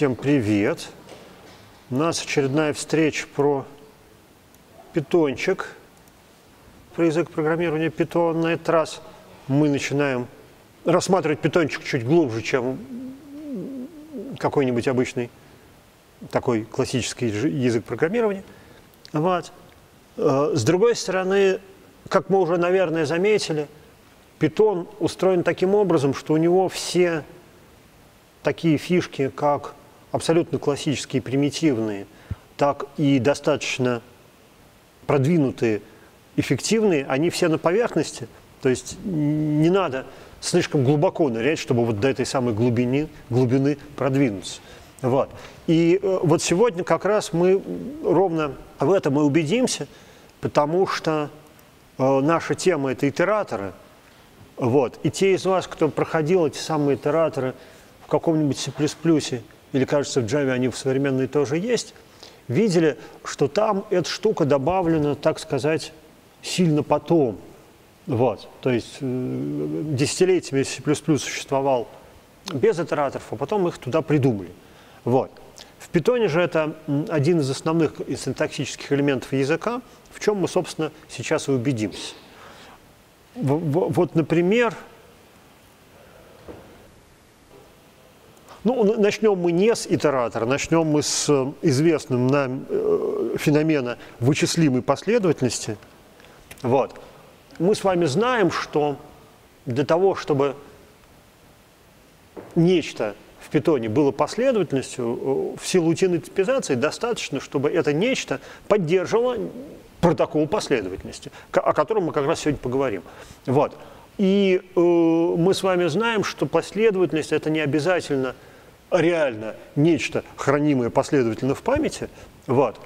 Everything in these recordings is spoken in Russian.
Всем привет! У нас очередная встреча про питончик, про язык программирования Python. На этот раз мы начинаем рассматривать питончик чуть глубже, чем какой-нибудь обычный такой классический язык программирования. Вот. Э, с другой стороны, как мы уже, наверное, заметили, Python устроен таким образом, что у него все такие фишки, как абсолютно классические, примитивные, так и достаточно продвинутые, эффективные, они все на поверхности. То есть не надо слишком глубоко нырять, чтобы вот до этой самой глубины, глубины продвинуться. Вот. И э, вот сегодня как раз мы ровно в этом и убедимся, потому что э, наша тема – это итераторы. Вот. И те из вас, кто проходил эти самые итераторы – каком-нибудь C++ или, кажется, в Java они в современной тоже есть, видели, что там эта штука добавлена, так сказать, сильно потом. Вот. То есть э, десятилетиями C++ существовал без итераторов, а потом их туда придумали. Вот. В питоне же это один из основных синтаксических элементов языка, в чем мы, собственно, сейчас и убедимся. Вот, например, Ну, начнем мы не с итератора, начнем мы с э, известным нам э, феномена вычислимой последовательности. Вот. Мы с вами знаем, что для того, чтобы нечто в питоне было последовательностью, э, в силу утиной типизации достаточно, чтобы это нечто поддерживало протокол последовательности, о котором мы как раз сегодня поговорим. Вот. И э, мы с вами знаем, что последовательность – это не обязательно – реально нечто, хранимое последовательно в памяти, вот,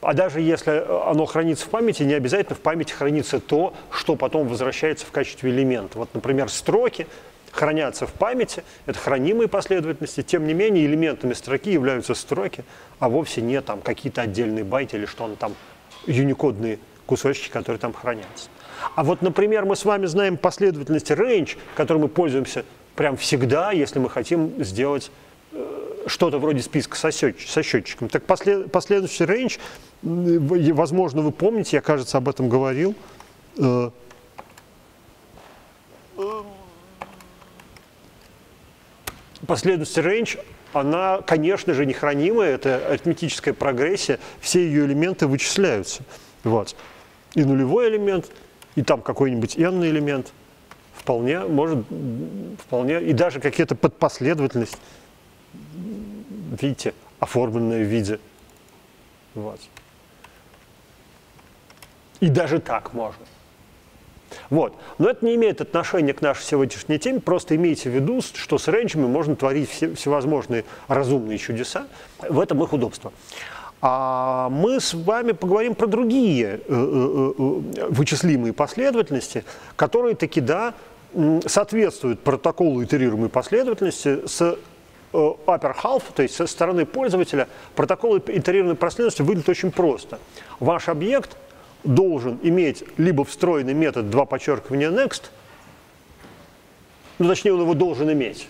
а даже если оно хранится в памяти, не обязательно в памяти хранится то, что потом возвращается в качестве элемента. Вот, например, строки хранятся в памяти, это хранимые последовательности, тем не менее элементами строки являются строки, а вовсе не там какие-то отдельные байты или что-то там, юникодные кусочки, которые там хранятся. А вот, например, мы с вами знаем последовательность range, которой мы пользуемся прям всегда, если мы хотим сделать э, что-то вроде списка со, со счетчиком. Так послед, последующий range, возможно, вы помните, я, кажется, об этом говорил. Э, последующий range, она, конечно же, не хранимая, это арифметическая прогрессия, все ее элементы вычисляются. Вот. И нулевой элемент, и там какой-нибудь n элемент – вполне может, вполне, и даже какие-то подпоследовательность, видите, оформленная в виде. Вот. И даже так можно. Вот. Но это не имеет отношения к нашей сегодняшней теме, просто имейте в виду, что с рейнджами можно творить все, всевозможные разумные чудеса, в этом их удобство. А мы с вами поговорим про другие э, э, э, вычислимые последовательности, которые таки, да, соответствует протоколу итерируемой последовательности с э, upper half, то есть со стороны пользователя, протокол итерируемой последовательности выглядит очень просто. Ваш объект должен иметь либо встроенный метод 2 подчеркивания next, ну, точнее, он его должен иметь.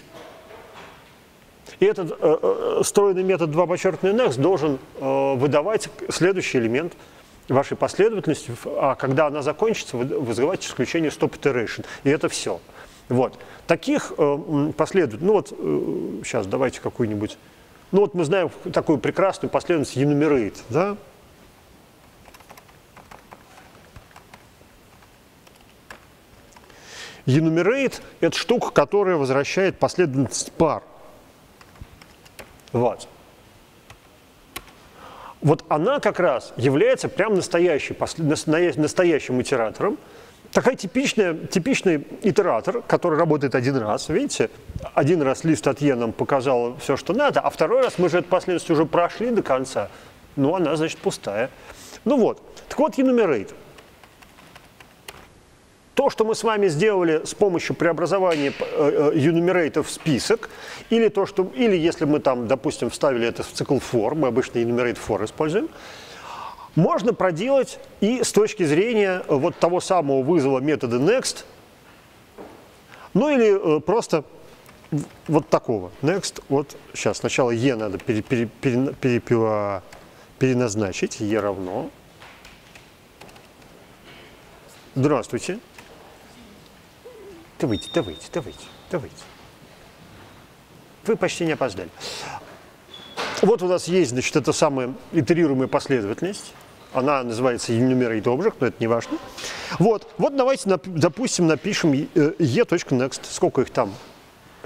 И этот э, э, встроенный метод 2 подчеркивания next должен э, выдавать следующий элемент – вашей последовательности, а когда она закончится, вы вызываете исключение stop iteration. И это все. Вот. Таких э, последовательностей, ну вот э, сейчас давайте какую-нибудь, ну вот мы знаем такую прекрасную последовательность enumerate, да? Enumerate – это штука, которая возвращает последовательность пар. Вот вот она как раз является прям настоящей, настоящим итератором. Такая типичная, типичный итератор, который работает один раз, видите, один раз лист от Е нам показал все, что надо, а второй раз мы же эту последовательность уже прошли до конца, ну она, значит, пустая. Ну вот, так вот, enumerate – то, что мы с вами сделали с помощью преобразования enumerate э, э, в список, или, то, что, или если мы там, допустим, вставили это в цикл for, мы обычно enumerate for используем, можно проделать и с точки зрения э, вот того самого вызова метода next, ну или просто вот такого. Next, вот сейчас сначала e надо пере, пере, пере, пере, переназначить, e равно. Здравствуйте. Давайте, давайте, давайте, давайте. Вы почти не опоздали. Вот у нас есть, значит, эта самая итерируемая последовательность. Она называется enumerate object, но это не важно. Вот, вот давайте, допустим, напишем e.next. Сколько их там?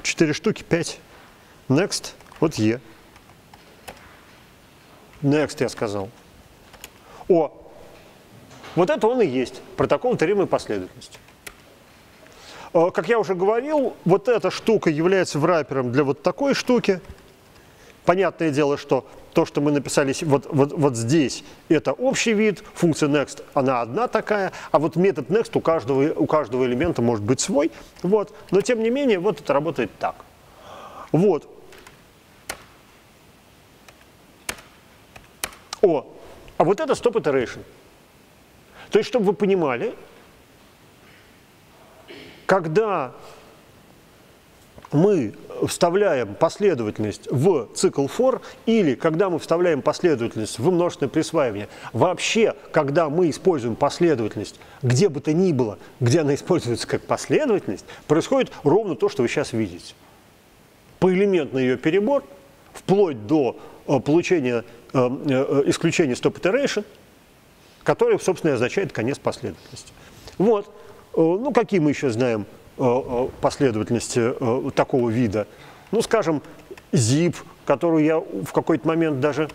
Четыре штуки, пять. Next, вот e. Next я сказал. О, вот это он и есть, протокол теоремы последовательности. Э, как я уже говорил, вот эта штука является врапером для вот такой штуки. Понятное дело, что то, что мы написали вот, вот, вот здесь, это общий вид, функция next, она одна такая, а вот метод next у каждого, у каждого элемента может быть свой. Вот. Но тем не менее, вот это работает так. Вот. О, а вот это stop iteration. То есть, чтобы вы понимали, когда мы вставляем последовательность в цикл for или когда мы вставляем последовательность в множественное присваивание, вообще, когда мы используем последовательность где бы то ни было, где она используется как последовательность, происходит ровно то, что вы сейчас видите. Поэлементный ее перебор, вплоть до э, получения э, э, исключения stop iteration, который, собственно, означает конец последовательности. Вот. Ну, какие мы еще знаем Э, э, последовательности э, такого вида. Ну, скажем, zip, которую я в какой-то момент даже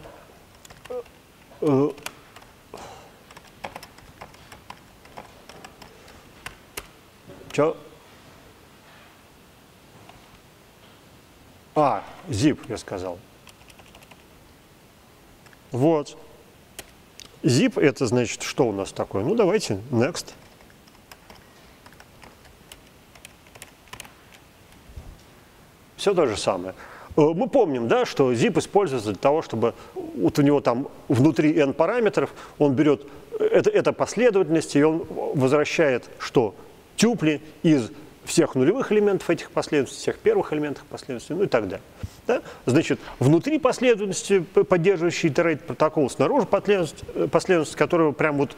Че? А, zip, я сказал. Вот. Zip это значит, что у нас такое? Ну, давайте, next. Все то же самое. Э, мы помним, да, что zip используется для того, чтобы вот у него там внутри n параметров, он берет это, это последовательность, и он возвращает что? Тюпли из всех нулевых элементов этих последовательностей, всех первых элементов последовательности, ну и так далее. Да? Значит, внутри последовательности, поддерживающей iterate протокол, снаружи последовательность, э, последовательность которая прям вот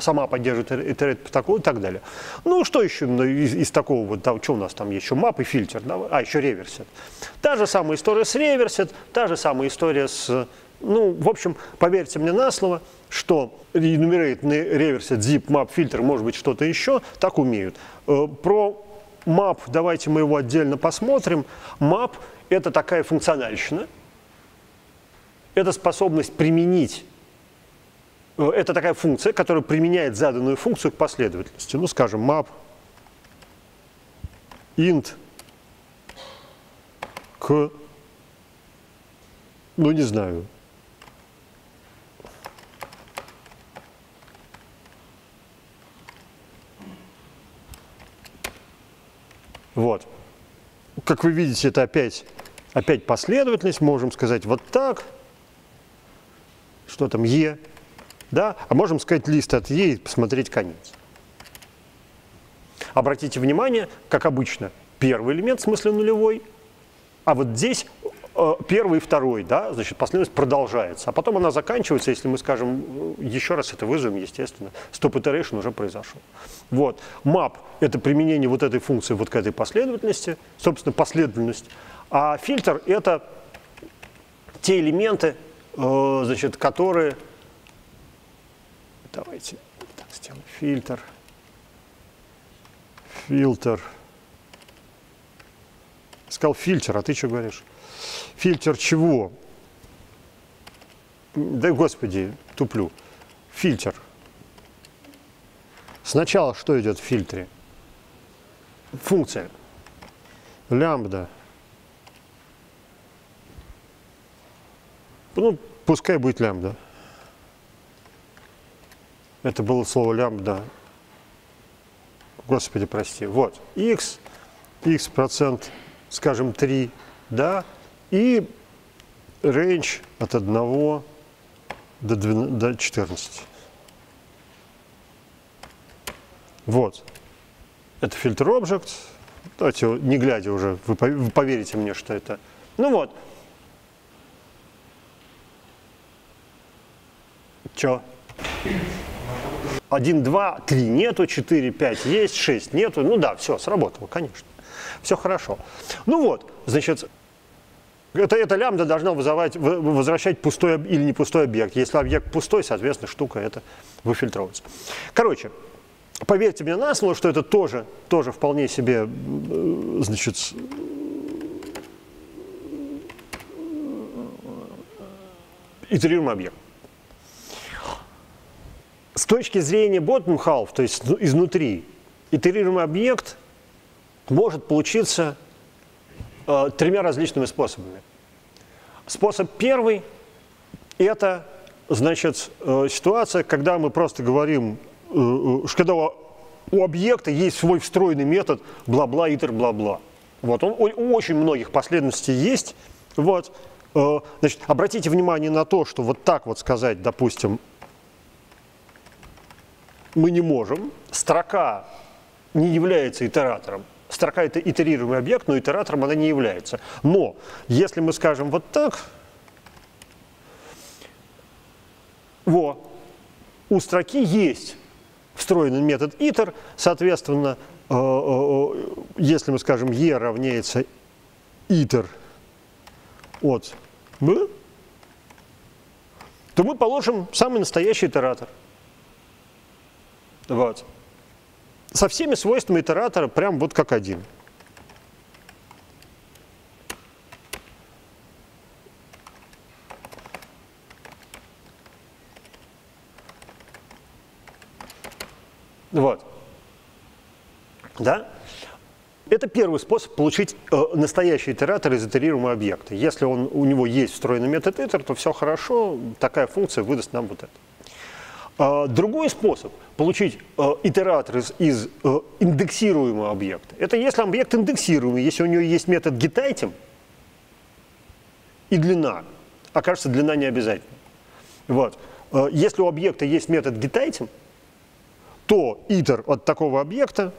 сама поддерживает iterate протокол и так далее. Ну, что еще из, из такого вот, да, что у нас там есть еще мап и фильтр, да? а, еще реверсит. Та же самая история с реверсит, та же самая история с, ну, в общем, поверьте мне на слово, что enumerate, reverset, zip, map, фильтр, может быть, что-то еще, так умеют. Э, про map давайте мы его отдельно посмотрим. Map – это такая функциональщина, это способность применить это такая функция, которая применяет заданную функцию к последовательности. Ну, скажем, map int к, ну, не знаю, Вот. Как вы видите, это опять, опять последовательность. Можем сказать вот так. Что там? Е да? а можем сказать лист от Е и посмотреть конец. Обратите внимание, как обычно, первый элемент в смысле нулевой, а вот здесь э, первый и второй, да, значит, последовательность продолжается. А потом она заканчивается, если мы скажем, э, еще раз это вызовем, естественно, stop iteration уже произошел. Вот. Map – это применение вот этой функции вот к этой последовательности, собственно, последовательность. А фильтр – это те элементы, э, значит, которые Давайте так сделаем. Фильтр. Фильтр. Сказал фильтр, а ты что говоришь? Фильтр чего? Да господи, туплю. Фильтр. Сначала что идет в фильтре? Функция. Лямбда. Ну, пускай будет лямбда. Это было слово лямбда. Господи, прости. Вот. x, x процент, скажем, 3, да, и range от 1 до, 12, до 14. Вот. Это фильтр object. Давайте, не глядя уже, вы поверите мне, что это. Ну вот. Чё? Один, два, три нету, четыре, пять есть, шесть нету. Ну да, все, сработало, конечно. Все хорошо. Ну вот, значит, это, эта лямбда должна вызывать, возвращать пустой или не пустой объект. Если объект пустой, соответственно, штука это выфильтровывается. Короче, поверьте мне на слово, что это тоже, тоже вполне себе, значит, итерируемый объект. С точки зрения bottom half, то есть изнутри, итерируемый объект может получиться э, тремя различными способами. Способ первый – это значит, э, ситуация, когда мы просто говорим, э, э, когда у, у объекта есть свой встроенный метод бла-бла, итер, бла-бла. Вот, он у очень многих последовательностей есть. Вот. Э, значит, обратите внимание на то, что вот так вот сказать, допустим, мы не можем. Строка не является итератором. Строка – это итерируемый объект, но итератором она не является. Но если мы скажем вот так, во, у строки есть встроенный метод iter, соответственно, э, э, если мы скажем e равняется iter от b, то мы положим самый настоящий итератор – вот. Со всеми свойствами итератора прям вот как один. Вот. Да? Это первый способ получить э, настоящий итератор из итерируемого объекта. Если он, у него есть встроенный метод итер, то все хорошо, такая функция выдаст нам вот это. А, другой способ получить а, итератор из, из а, индексируемого объекта, это если объект индексируемый, если у него есть метод getItem и длина, окажется длина не обязательно. Вот. Если у объекта есть метод getItem, то итер от такого объекта,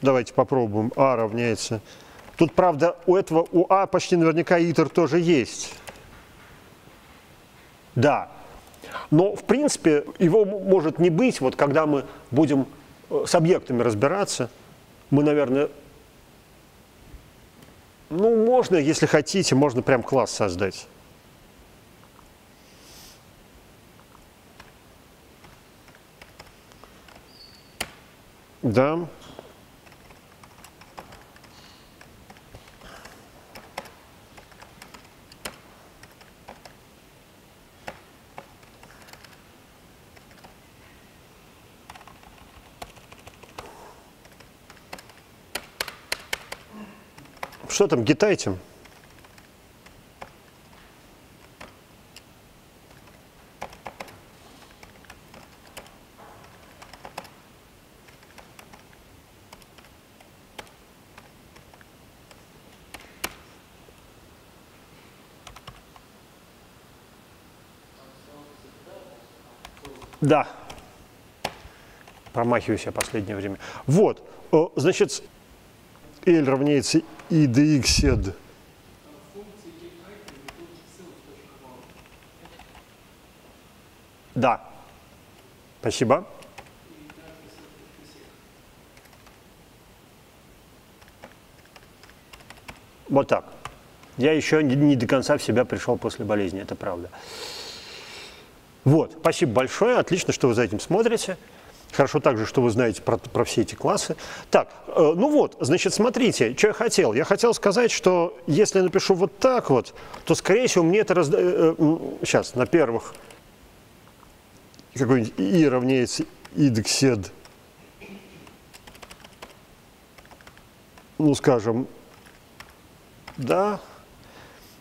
давайте попробуем, а равняется, тут, правда, у этого, у а почти наверняка итер тоже есть. Да, но, в принципе, его может не быть, вот когда мы будем э, с объектами разбираться, мы, наверное, ну, можно, если хотите, можно прям класс создать. Да. Что там, гитайте? Да. Промахиваюсь я последнее время. Вот, значит, L равняется и dx Да. Спасибо. Вот так. Я еще не до конца в себя пришел после болезни, это правда. Вот, спасибо большое, отлично, что вы за этим смотрите. Хорошо также, что вы знаете про, про все эти классы. Так, э, ну вот, значит, смотрите, что я хотел. Я хотел сказать, что если я напишу вот так вот, то, скорее всего, мне это... Раз... Э, э, сейчас, на первых какой-нибудь и равняется идексед, ну, скажем, да,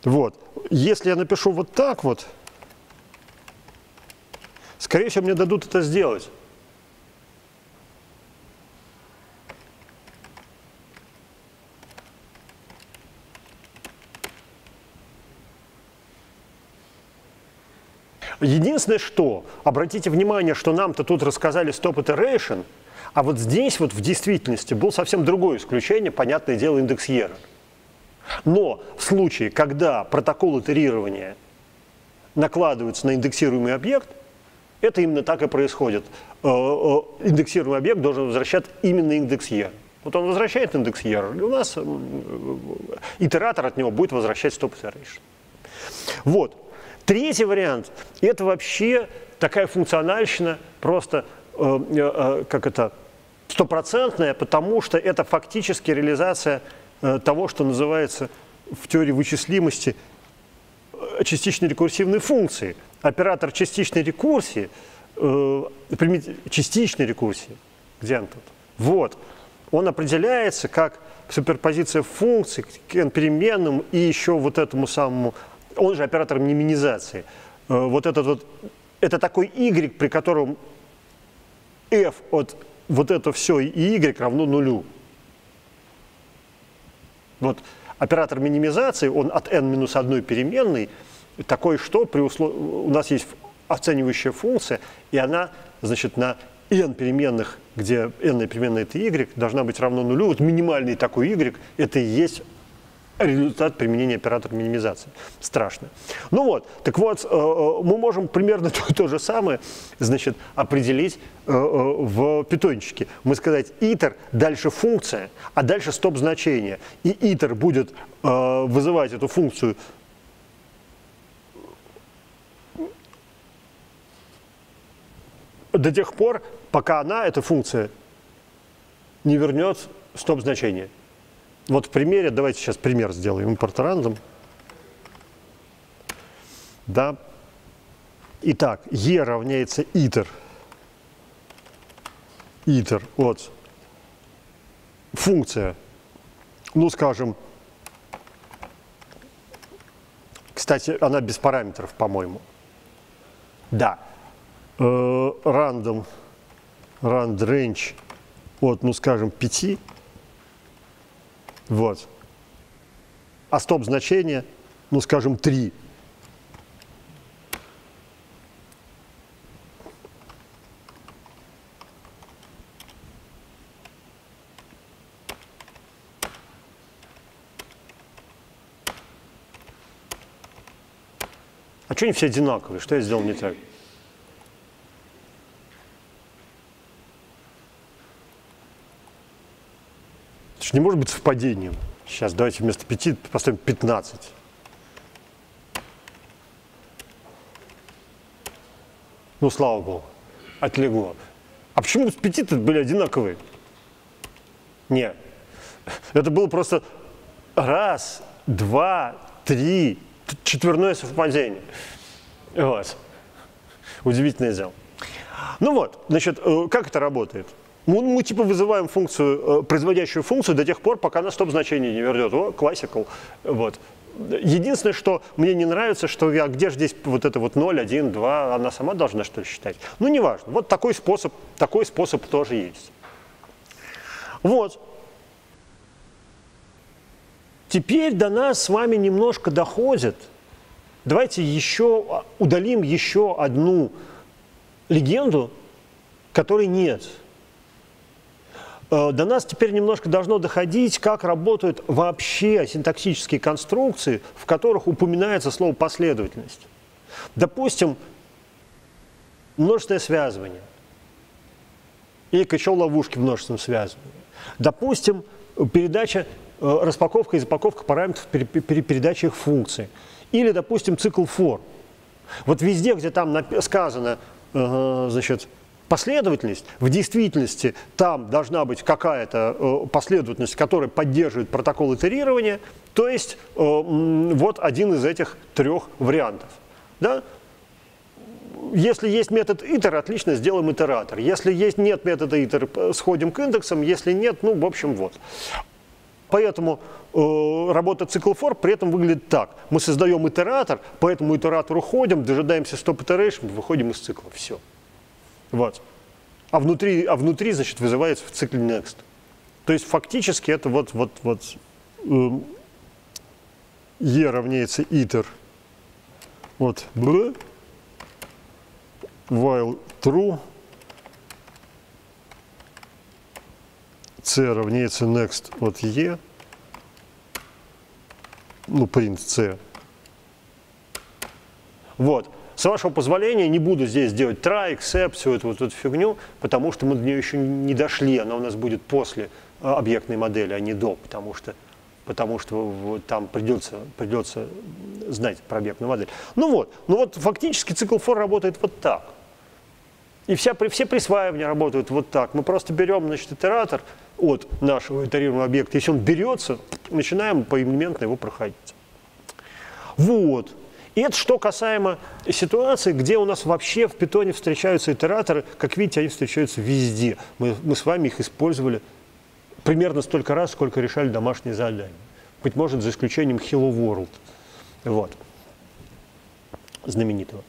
вот. Если я напишу вот так вот, скорее всего, мне дадут это сделать. Единственное, что, обратите внимание, что нам-то тут рассказали stop iteration, А вот здесь вот в действительности был совсем другое исключение, понятное дело, индекс Ера. Но в случае, когда протокол итерирования накладывается на индексируемый объект, это именно так и происходит. Э, э, индексируемый объект должен возвращать именно индекс E. Вот он возвращает индекс E, и у нас итератор от него будет возвращать stop iteration. Вот. Третий вариант – это вообще такая функциональщина, просто, э, как это, стопроцентная, потому что это фактически реализация Э, того, что называется в теории вычислимости э, частичной рекурсивной функции. Оператор частичной рекурсии, э, частичной рекурсии, где он тут? Вот. Он определяется как суперпозиция функций к n переменным и еще вот этому самому, он же оператор минимизации. Вот этот вот, это такой y, при котором f от вот это все и y равно нулю. Вот оператор минимизации, он от n-1 переменной, такой, что при услов... у нас есть оценивающая функция, и она, значит, на n переменных, где n переменная это y, должна быть равно нулю. Вот минимальный такой y, это и есть результат применения оператора минимизации. Страшно. Ну вот, так вот, э, э, мы можем примерно то, то же самое значит, определить э, в питончике. Мы сказать итер, дальше функция, а дальше стоп-значение. И итер будет вызывать эту функцию до тех пор, пока она, эта функция, не вернет стоп-значение. Вот в примере, давайте сейчас пример сделаем, импорт random. Да. Итак, e равняется iter. Iter от функция, ну скажем, кстати, она без параметров, по-моему. Да. Э, random, rand range от, ну скажем, 5 вот. А стоп-значение, ну, скажем, 3. А что они все одинаковые? Что я сделал не так? Не может быть совпадением. Сейчас давайте вместо 5 поставим 15. Ну, слава богу, отлегло. А почему 5 были одинаковые? Нет. Это было просто раз, два, три, четверное совпадение. Вот. Удивительное дело. Ну вот, значит, э, как это работает? Мы, мы типа вызываем функцию, э, производящую функцию до тех пор, пока она стоп-значение не вернет. О, classical. Вот. Единственное, что мне не нравится, что я, где же здесь вот это вот 0, 1, 2, она сама должна что ли считать? Ну, неважно. Вот такой способ, такой способ тоже есть. Вот. Теперь до нас с вами немножко доходит. Давайте еще а, удалим еще одну легенду, которой нет – до нас теперь немножко должно доходить, как работают вообще синтаксические конструкции, в которых упоминается слово «последовательность». Допустим, множественное связывание или еще ловушки в множественном связывании. Допустим, передача, э, распаковка и запаковка параметров при передаче их функций. Или, допустим, цикл for. Вот везде, где там сказано, э, значит, последовательность, в действительности там должна быть какая-то э, последовательность, которая поддерживает протокол итерирования, то есть э, вот один из этих трех вариантов. Да? Если есть метод итер, отлично, сделаем итератор. Если есть, нет метода итер, сходим к индексам. Если нет, ну, в общем, вот. Поэтому э, работа цикл for при этом выглядит так. Мы создаем итератор, по этому итератору ходим, дожидаемся стоп iteration, выходим из цикла. Все. Вот. А внутри, а внутри, значит, вызывается в цикле next. То есть фактически это вот, вот, вот э, e равняется iter вот b while true c равняется next от e, ну, print c. Вот. С вашего позволения не буду здесь делать try, except, всю эту вот эту фигню, потому что мы до нее еще не дошли, она у нас будет после а, объектной модели, а не до, потому что, потому что там придется, придется знать про объектную модель. Ну вот, ну вот фактически цикл for работает вот так. И вся, все присваивания работают вот так. Мы просто берем значит, итератор от нашего итерируемого объекта. Если он берется, начинаем поименно его проходить. Вот. И это что касаемо ситуации, где у нас вообще в питоне встречаются итераторы. Как видите, они встречаются везде. Мы, мы с вами их использовали примерно столько раз, сколько решали домашние задания. Быть может, за исключением Hello World. Вот. Знаменитого.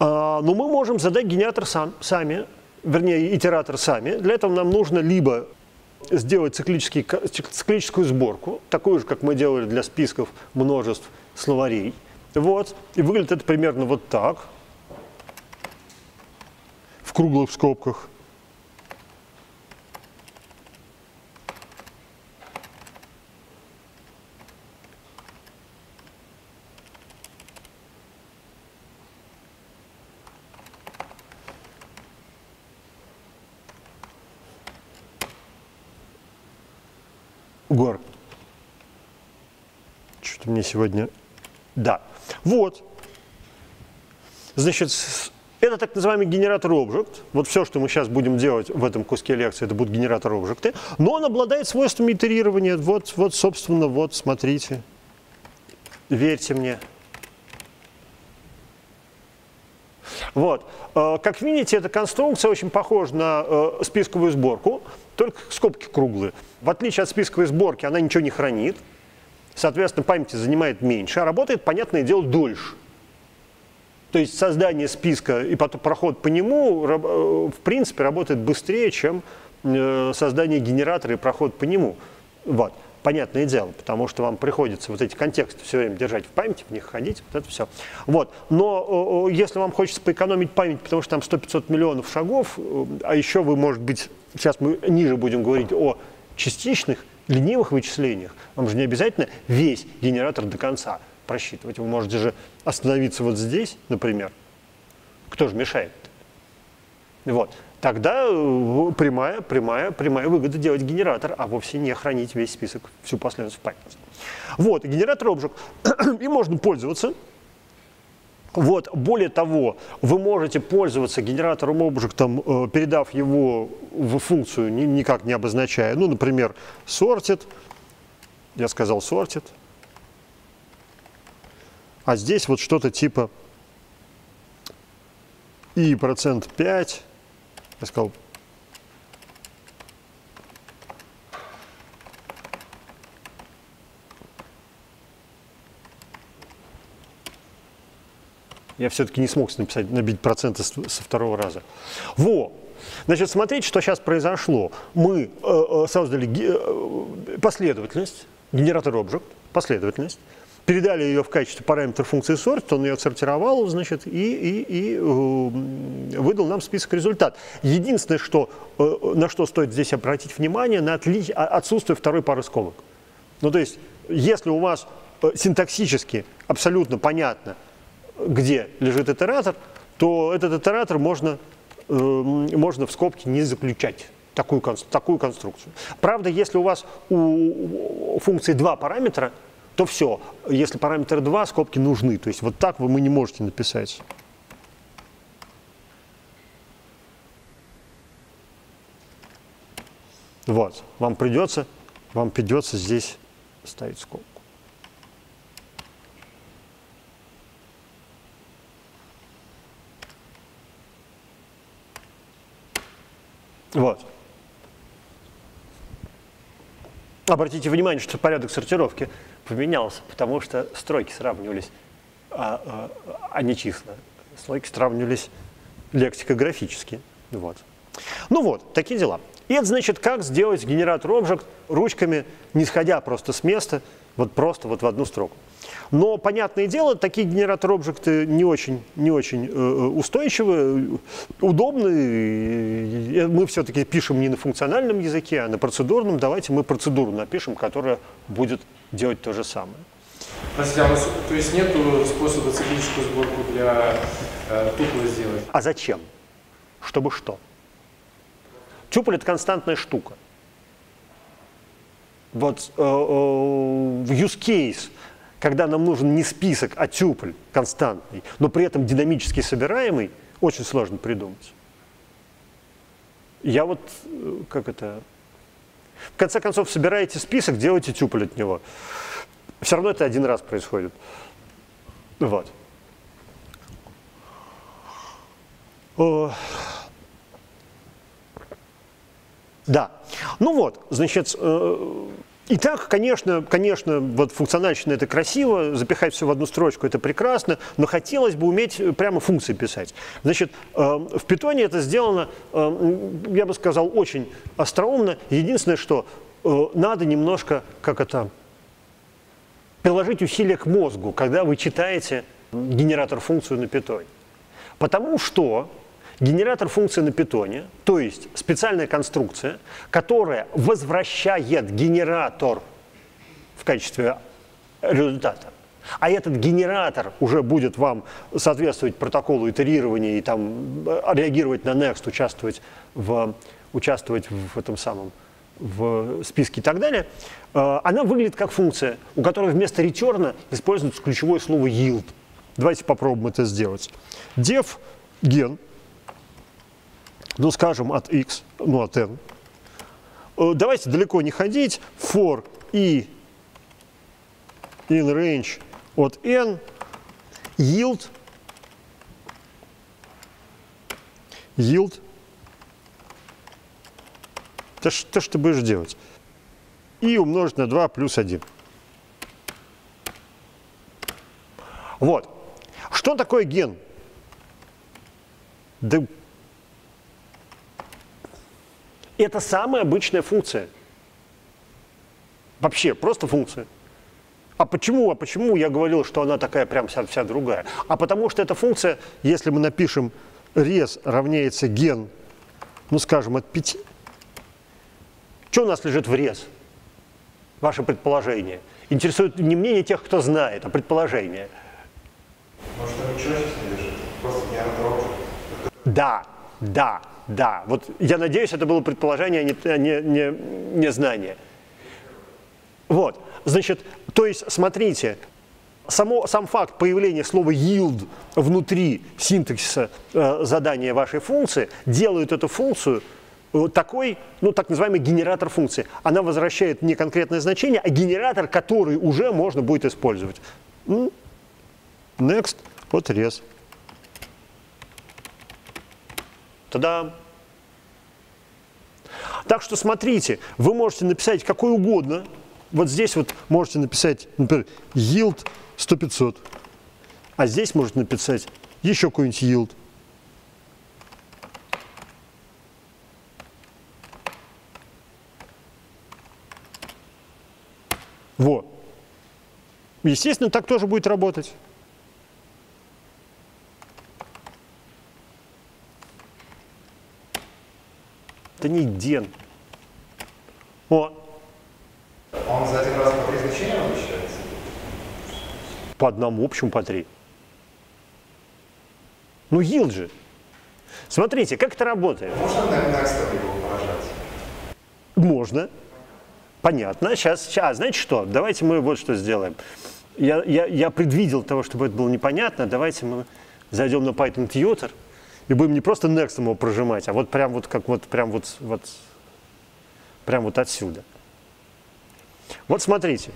А, но мы можем задать генератор сам, сами, вернее, итератор сами. Для этого нам нужно либо сделать циклический, циклическую сборку, такую же, как мы делали для списков множеств словарей. Вот. И выглядит это примерно вот так, в круглых скобках. Гор. Что-то мне сегодня... Да. Вот. Значит, это так называемый генератор Object. Вот все, что мы сейчас будем делать в этом куске лекции, это будет генератор Object. Но он обладает свойствами итерирования. Вот, вот собственно, вот, смотрите. Верьте мне. Вот. Э, как видите, эта конструкция очень похожа на э, списковую сборку, только скобки круглые. В отличие от списковой сборки, она ничего не хранит. Соответственно, памяти занимает меньше, а работает, понятное дело, дольше. То есть создание списка и потом проход по нему, э, в принципе, работает быстрее, чем создание генератора и проход по нему. Вот понятное дело, потому что вам приходится вот эти контексты все время держать в памяти, в них ходить, вот это все. Вот. Но если вам хочется поэкономить память, потому что там 100-500 миллионов шагов, э, а еще вы, может быть, сейчас мы ниже будем говорить о частичных, ленивых вычислениях, вам же не обязательно весь генератор до конца просчитывать. Вы можете же остановиться вот здесь, например. Кто же мешает? Вот тогда э, прямая, прямая, прямая выгода делать генератор, а вовсе не хранить весь список, всю последовательность в памяти. Вот, генератор обжиг, им можно пользоваться. Вот, более того, вы можете пользоваться генератором обжектом, э, передав его в функцию, никак не обозначая. Ну, например, sorted, я сказал sorted, а здесь вот что-то типа и процент 5 я сказал, я все-таки не смог написать, набить проценты со второго раза. Во! Значит, смотрите, что сейчас произошло. Мы э, э создали э, последовательность, генератор обжект, последовательность, передали ее в качестве параметра функции sort, он ее отсортировал, значит, и, и, и э, выдал нам список результат. Единственное, что, на что стоит здесь обратить внимание, на отли... А, отсутствие второй пары скобок. Ну, то есть, если у вас синтаксически абсолютно понятно, где лежит итератор, то этот итератор можно, можно в скобке не заключать такую, такую конструкцию. Правда, если у вас у функции два параметра, то все. Если параметр 2, скобки нужны. То есть вот так вы мы не можете написать. Вот, вам придется, вам придется здесь ставить скобку. Вот. Обратите внимание, что порядок сортировки поменялся, потому что стройки сравнивались, а, а, а не числа. Стройки сравнивались лексикографически. Вот. Ну вот, такие дела. И это значит, как сделать генератор Object ручками, не сходя просто с места, вот просто вот в одну строку. Но, понятное дело, такие генераторы объекты не очень, не очень э, устойчивы, удобны. Мы все-таки пишем не на функциональном языке, а на процедурном. Давайте мы процедуру напишем, которая будет делать то же самое. Простите, а то есть нет способа циклическую сборку для э, тупла сделать? А зачем? Чтобы что? Тюпель – это константная штука. Вот э, э, в use case – когда нам нужен не список, а тюпль константный, но при этом динамически собираемый, очень сложно придумать. Я вот, э, как это, в конце концов, собираете список, делаете тюпль от него. Все равно это один раз происходит. Вот. Да. Ну вот, значит, э, Итак, конечно, конечно, вот функциональщина это красиво, запихать все в одну строчку это прекрасно, но хотелось бы уметь прямо функции писать. Значит, э, в питоне это сделано, э, я бы сказал, очень остроумно. Единственное, что э, надо немножко, как это, приложить усилия к мозгу, когда вы читаете генератор функцию на питоне. Потому что генератор функции на питоне, то есть специальная конструкция, которая возвращает генератор в качестве результата. А этот генератор уже будет вам соответствовать протоколу итерирования и там э, реагировать на next, участвовать в, участвовать в этом самом в списке и так далее, э, она выглядит как функция, у которой вместо return используется ключевое слово yield. Давайте попробуем это сделать. def gen ну, скажем, от x, ну, от n. Э, давайте далеко не ходить. For i in range от n yield yield то, что ты будешь делать? И умножить на 2 плюс 1. Вот. Что такое ген? Да Это самая обычная функция. Вообще, просто функция. А почему? А почему я говорил, что она такая прям вся, вся другая? А потому что эта функция, если мы напишем res равняется ген, ну скажем, от 5, что у нас лежит в res? Ваше предположение. Интересует не мнение тех, кто знает, а предположение. Может, там ничего лежит? Просто не Да, да. Да, вот я надеюсь, это было предположение, а не, не, не знание. Вот, значит, то есть, смотрите, само, сам факт появления слова yield внутри синтаксиса э, задания вашей функции делает эту функцию э, такой, ну, так называемый генератор функции. Она возвращает не конкретное значение, а генератор, который уже можно будет использовать. Next, вот Тогда так что смотрите, вы можете написать какой угодно. Вот здесь вот можете написать, например, yield 100-500. А здесь можете написать еще какой-нибудь yield. Вот. Естественно, так тоже будет работать. Это не ден. О. Он за один раз по три значения обучается? По одному, общему по три. Ну, yield же. Смотрите, как это работает. Можно на next его выражать? Можно. Понятно. Сейчас, сейчас, знаете что? Давайте мы вот что сделаем. Я, я, я предвидел того, чтобы это было непонятно. Давайте мы зайдем на Python Tutor и будем не просто next его прожимать, а вот прям вот как вот прям вот, вот прям вот отсюда. Вот смотрите.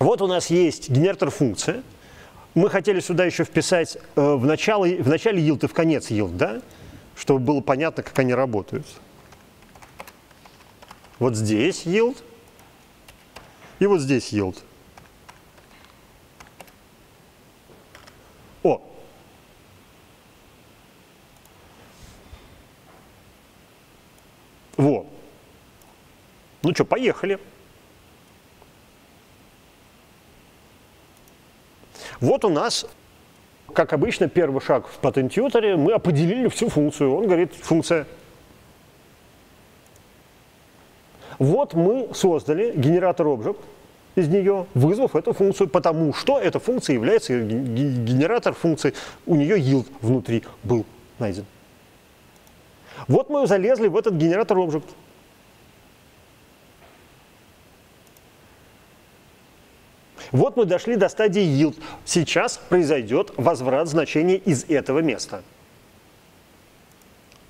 Вот у нас есть генератор функции. Мы хотели сюда еще вписать э, в, начало, в начале yield и в конец yield, да? чтобы было понятно, как они работают. Вот здесь yield и вот здесь yield. Ну что, поехали. Вот у нас, как обычно, первый шаг в патентьюторе. Мы определили всю функцию. Он говорит, функция. Вот мы создали генератор объект из нее, вызвав эту функцию, потому что эта функция является генератор функции, у нее yield внутри был найден. Вот мы залезли в этот генератор объект. Вот мы дошли до стадии yield. Сейчас произойдет возврат значения из этого места.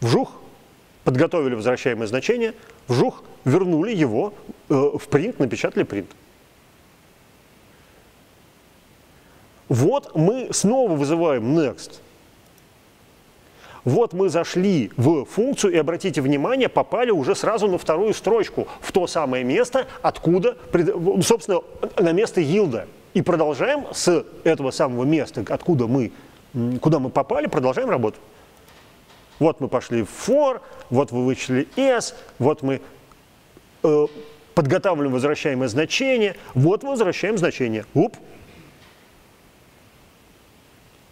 Вжух, подготовили возвращаемое значение, вжух, вернули его э, в принт, напечатали принт. Вот мы снова вызываем next. Вот мы зашли в функцию и, обратите внимание, попали уже сразу на вторую строчку, в то самое место, откуда, собственно, на место yield. И продолжаем с этого самого места, откуда мы, куда мы попали, продолжаем работу. Вот мы пошли в for, вот вы вычислили s, вот мы э, подготавливаем возвращаемое значение, вот возвращаем значение. Уп.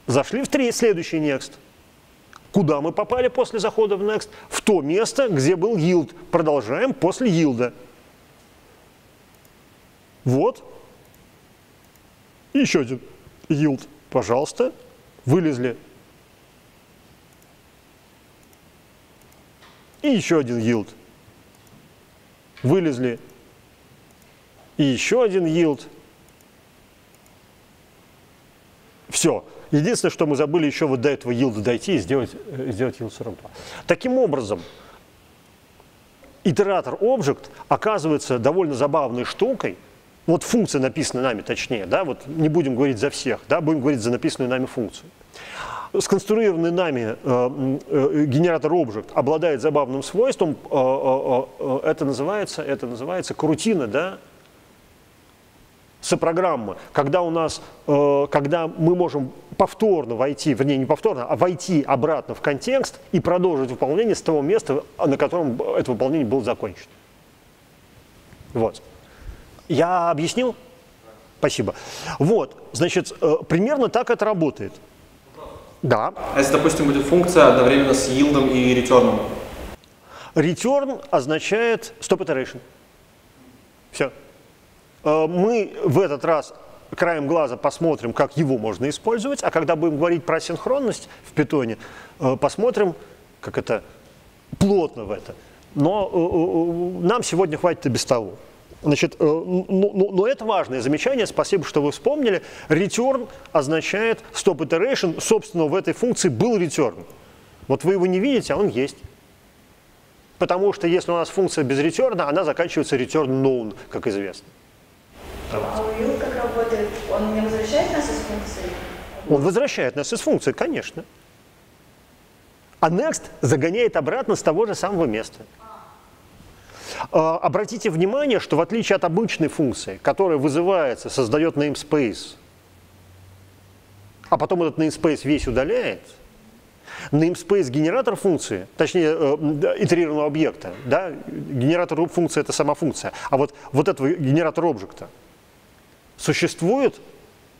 Зашли в три, следующий next. Куда мы попали после захода в Next? В то место, где был yield. Продолжаем после yield. Вот. Еще один yield. Пожалуйста. Вылезли. И еще один yield. Вылезли. И еще один yield. Все. Единственное, что мы забыли еще вот до этого yield дойти и сделать, э, сделать yield 42. Таким образом, итератор object оказывается довольно забавной штукой. Вот функция написана нами, точнее, да, вот не будем говорить за всех, да, будем говорить за написанную нами функцию. Сконструированный нами э, э, генератор object обладает забавным свойством, э, э, э, это называется, это называется крутина, да, сопрограммы, когда у нас, э, когда мы можем повторно войти, вернее не повторно, а войти обратно в контекст и продолжить выполнение с того места, на котором это выполнение было закончено. Вот. Я объяснил? Спасибо. Вот, значит, э, примерно так это работает. Да. А если, допустим, будет функция одновременно с yield и return? Return означает stop iteration. Все. Э, мы в этот раз краем глаза посмотрим, как его можно использовать, а когда будем говорить про синхронность в питоне, э, посмотрим, как это плотно в это. Но э, нам сегодня хватит и без того. Значит, но, но, но это важное замечание, спасибо, что вы вспомнили. Return означает stop iteration, собственно, в этой функции был return. Вот вы его не видите, а он есть. Потому что если у нас функция без return, она заканчивается return known, как известно. А у Will как? Он не возвращает нас из функции? Он возвращает нас из функции, конечно. А next загоняет обратно с того же самого места. А, обратите внимание, что в отличие от обычной функции, которая вызывается, создает namespace, а потом этот namespace весь удаляет, namespace генератор функции, точнее э, итерированного объекта, да, генератор функции это сама функция, а вот, вот этого генератора объекта, существует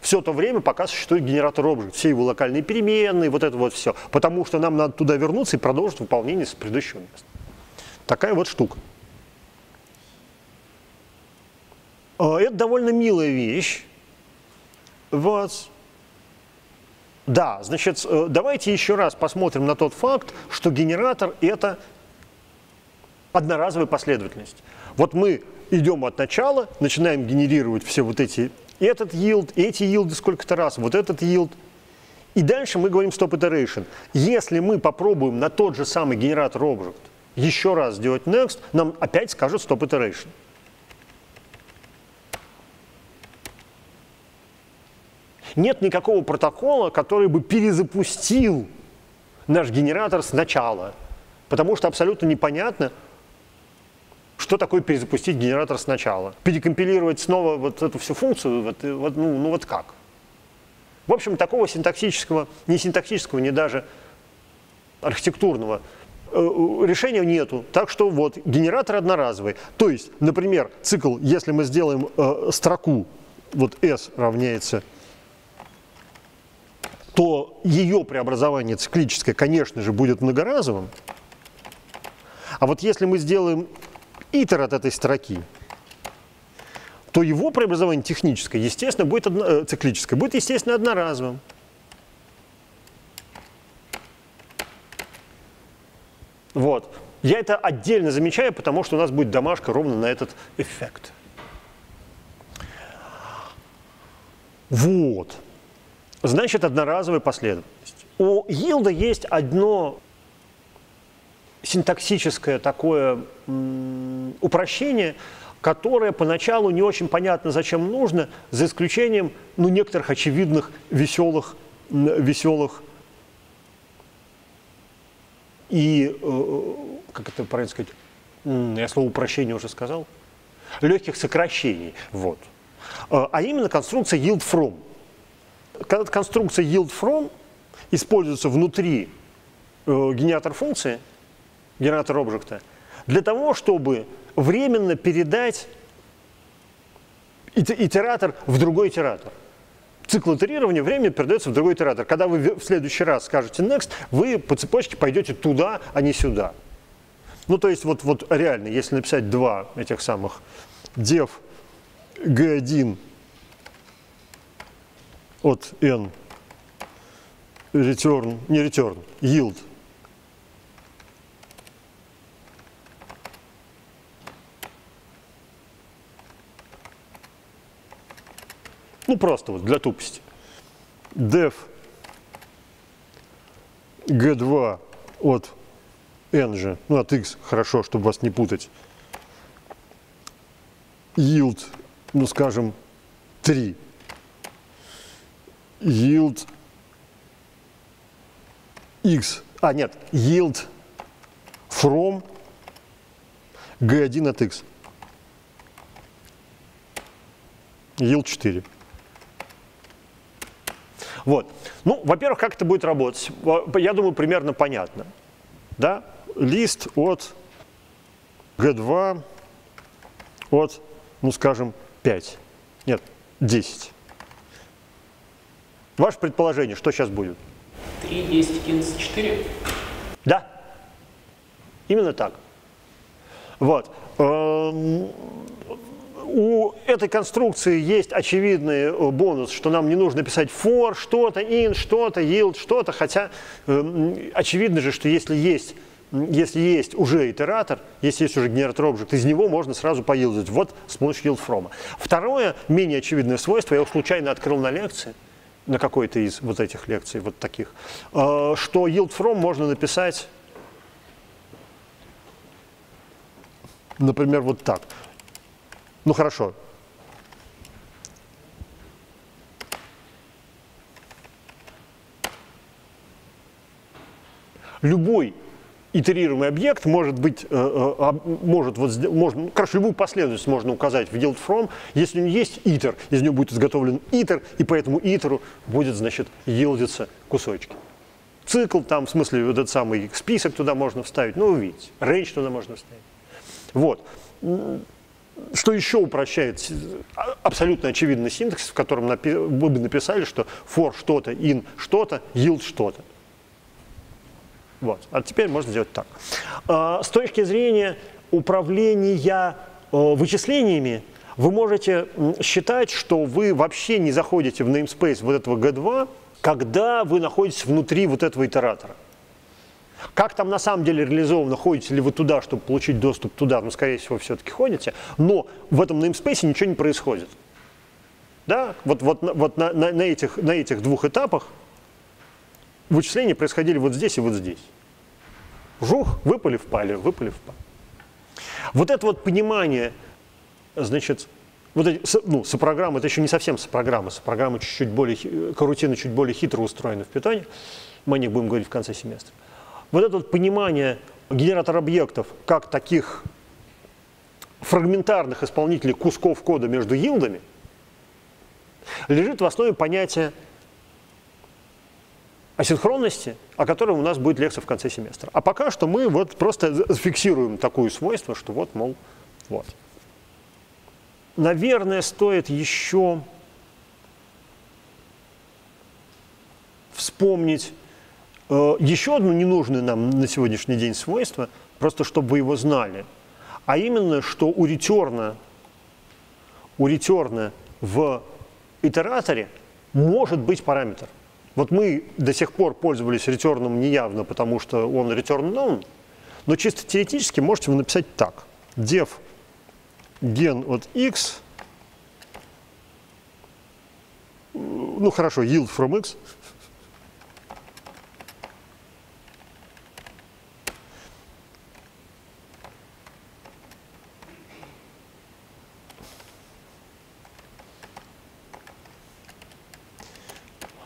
все то время, пока существует генератор объект, все его локальные переменные, вот это вот все. Потому что нам надо туда вернуться и продолжить выполнение с предыдущего места. Такая вот штука. А, это довольно милая вещь. Вот. Да, значит, э, давайте еще раз посмотрим на тот факт, что генератор – это одноразовая последовательность. Вот мы идем от начала, начинаем генерировать все вот эти, этот yield, эти yield сколько-то раз, вот этот yield. И дальше мы говорим stop iteration. Если мы попробуем на тот же самый генератор object еще раз сделать next, нам опять скажут stop iteration. Нет никакого протокола, который бы перезапустил наш генератор сначала, потому что абсолютно непонятно, что такое перезапустить генератор сначала? Перекомпилировать снова вот эту всю функцию, вот, вот, ну, ну вот как? В общем, такого синтаксического, не синтаксического, не даже архитектурного э, решения нету. Так что вот генератор одноразовый. То есть, например, цикл, если мы сделаем э, строку, вот S равняется, то ее преобразование циклическое, конечно же, будет многоразовым. А вот если мы сделаем итер от этой строки, то его преобразование техническое, естественно, будет одно, э, циклическое, будет, естественно, одноразовым. Вот. Я это отдельно замечаю, потому что у нас будет домашка ровно на этот эффект. Вот. Значит, одноразовая последовательность. У Йилда есть одно синтаксическое такое упрощение, которое поначалу не очень понятно, зачем нужно, за исключением ну, некоторых очевидных веселых, веселых и, э, как это правильно сказать, я слово упрощение уже сказал, легких сокращений. Вот. А, а именно конструкция yield from. Когда конструкция yield from используется внутри э, генератора функции, генератор объекта, для того, чтобы временно передать итератор в другой итератор цикл итерирования времени передается в другой итератор. Когда вы в следующий раз скажете next, вы по цепочке пойдете туда, а не сюда. Ну, то есть вот, вот реально, если написать два этих самых def g1 от n return, не return, yield Ну, просто вот для тупости. def g2 от n же, ну, от x, хорошо, чтобы вас не путать. Yield, ну, скажем, 3. Yield x, а нет, yield from g1 от x. Yield 4. Вот. Ну, во-первых, как это будет работать? Я думаю, примерно понятно. Да? Лист от G2 от, ну, скажем, 5. Нет, 10. Ваше предположение, что сейчас будет? 3, 10, 11, 4? Да. Именно так. Вот. Эм, у этой конструкции есть очевидный э, бонус, что нам не нужно писать for что-то, in что-то, yield что-то, хотя э, очевидно же, что если есть, если есть уже итератор, если есть уже генератор объект, из него можно сразу поилдить. Вот с помощью yield from. Второе, менее очевидное свойство, я его случайно открыл на лекции, на какой-то из вот этих лекций, вот таких, э, что yield from можно написать, например, вот так – ну хорошо. Любой итерируемый объект может быть, э, э, может, вот, можно, ну, короче, любую последовательность можно указать в yield from, если у него есть итер, из него будет изготовлен итер, и по этому итеру будет, значит, йилдиться кусочки. Цикл там, в смысле, вот этот самый список туда можно вставить, ну, увидите, рейндж туда можно вставить. Вот. Что еще упрощает абсолютно очевидный синтаксис, в котором вы бы написали, что for что-то, in что-то, yield что-то. Вот. А теперь можно сделать так. А, с точки зрения управления вычислениями, вы можете считать, что вы вообще не заходите в namespace вот этого G2, когда вы находитесь внутри вот этого итератора. Как там на самом деле реализовано, ходите ли вы туда, чтобы получить доступ туда, ну, скорее всего, все-таки ходите, но в этом namespace ничего не происходит. Да? Вот, вот, вот на, на, на, этих, на этих двух этапах вычисления происходили вот здесь и вот здесь. Жух, выпали, впали, выпали, впали. Вот это вот понимание, значит, вот эти, ну, сопрограммы, это еще не совсем сопрограммы, сопрограммы чуть-чуть более, карутины чуть более хитро устроены в питоне, мы о них будем говорить в конце семестра вот это вот понимание генератора объектов как таких фрагментарных исполнителей кусков кода между йилдами лежит в основе понятия асинхронности, о котором у нас будет лекция в конце семестра. А пока что мы вот просто зафиксируем такое свойство, что вот, мол, вот. Наверное, стоит еще вспомнить еще одно ненужное нам на сегодняшний день свойство, просто чтобы вы его знали, а именно, что у ретерна, у ретерна в итераторе может быть параметр. Вот мы до сих пор пользовались ретерном неявно, потому что он return known, но чисто теоретически можете вы написать так. def ген от x, ну хорошо, yield from x,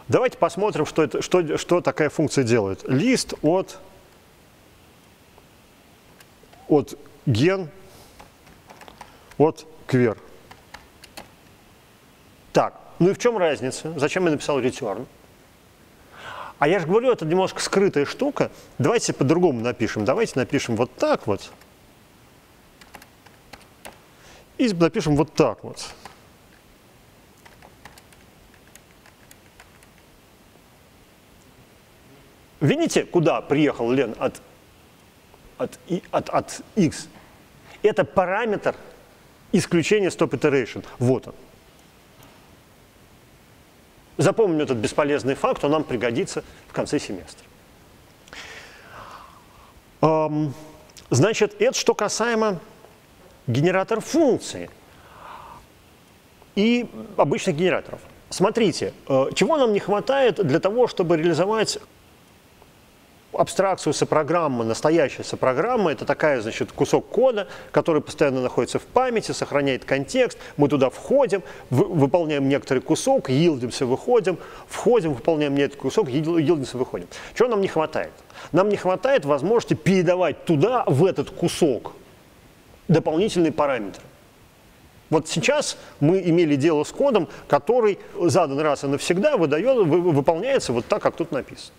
Давайте посмотрим, что, это, что, что такая функция делает. Лист от, от ген от квер. Так, ну и в чем разница? Зачем я написал return? А я же говорю, это немножко скрытая штука. Давайте по-другому напишем. Давайте напишем вот так вот. И напишем вот так вот. Видите, куда приехал Лен от, от, от, от x? Это параметр исключения stop iteration. Вот он. Запомним этот бесполезный факт, он нам пригодится в конце семестра. Значит, это что касаемо генератор функции и обычных генераторов. Смотрите, э, чего нам не хватает для того, чтобы реализовать абстракцию сопрограммы, настоящая сопрограмма, это такая, значит, кусок кода, который постоянно находится в памяти, сохраняет контекст, мы туда входим, выполняем некоторый кусок, йилдимся, выходим, входим, выполняем некоторый кусок, йилдимся, выходим. Чего нам не хватает? Нам не хватает возможности передавать туда, в этот кусок, дополнительные параметры. Вот сейчас мы имели дело с кодом, который задан раз и навсегда выдает, выполняется вот так, как тут написано.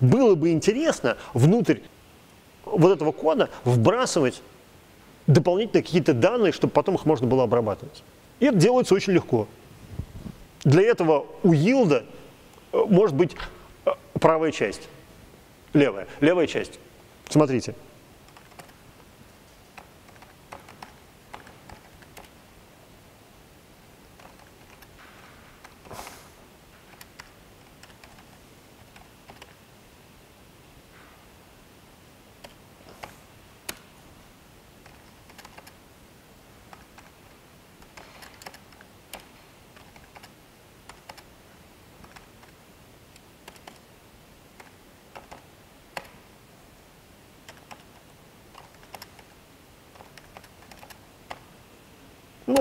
Было бы интересно внутрь вот этого кода вбрасывать дополнительно какие-то данные, чтобы потом их можно было обрабатывать. И это делается очень легко. Для этого у yield э, может быть э, правая часть, левая, левая часть. Смотрите.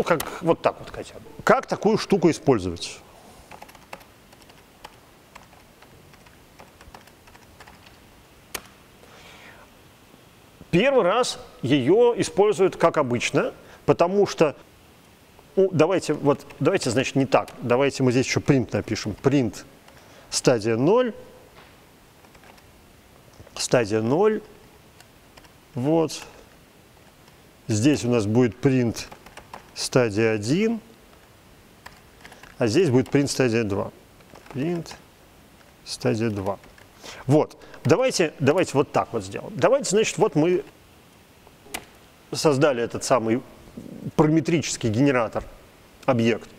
Как вот так вот хотя бы. Как такую штуку использовать? Первый раз ее используют как обычно, потому что, ну, давайте, вот, давайте, значит, не так. Давайте мы здесь еще print напишем. Print стадия 0, стадия 0, вот. Здесь у нас будет print стадия 1, а здесь будет print стадия 2. Print стадия 2. Вот, давайте, давайте вот так вот сделаем. Давайте, значит, вот мы создали этот самый параметрический генератор, объект.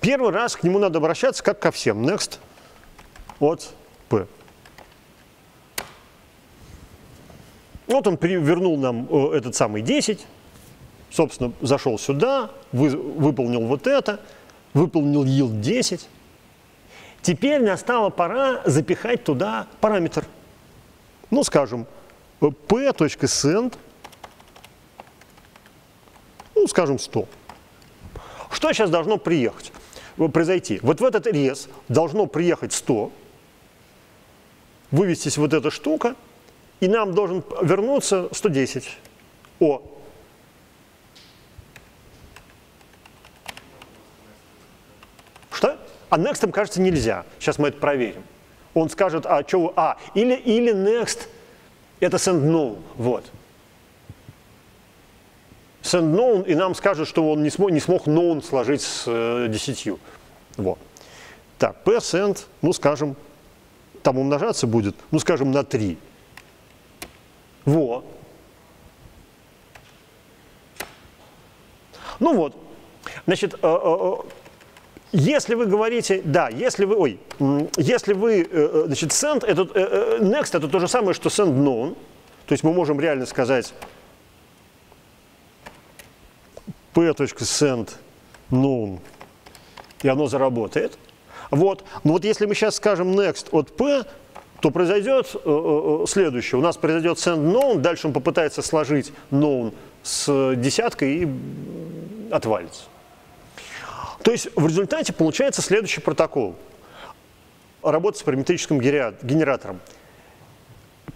Первый раз к нему надо обращаться как ко всем. Next от P. Вот он вернул нам э, этот самый 10, собственно, зашел сюда, вы, выполнил вот это, выполнил yield 10. Теперь настала пора запихать туда параметр. Ну, скажем, p.send, ну, скажем, 100. Что сейчас должно приехать, произойти? Вот в этот рез должно приехать 100, вывестись вот эта штука, и нам должен вернуться 110. О, А next, кажется, нельзя. Сейчас мы это проверим. Он скажет, а что а, или, или next это send known, вот. Send known, и нам скажет, что он не смог, не смог known сложить с э, 10. Вот. Так, p send, ну, скажем, там умножаться будет, ну, скажем, на 3. Во. Ну вот, значит, э, э, э, если вы говорите, да, если вы, ой, если вы, значит, send, это, next это то же самое, что send known, то есть мы можем реально сказать p.send known, и оно заработает. Вот. Но вот если мы сейчас скажем next от p, то произойдет э, следующее. У нас произойдет send known, дальше он попытается сложить known с десяткой и отвалится. То есть в результате получается следующий протокол. Работа с параметрическим генератором.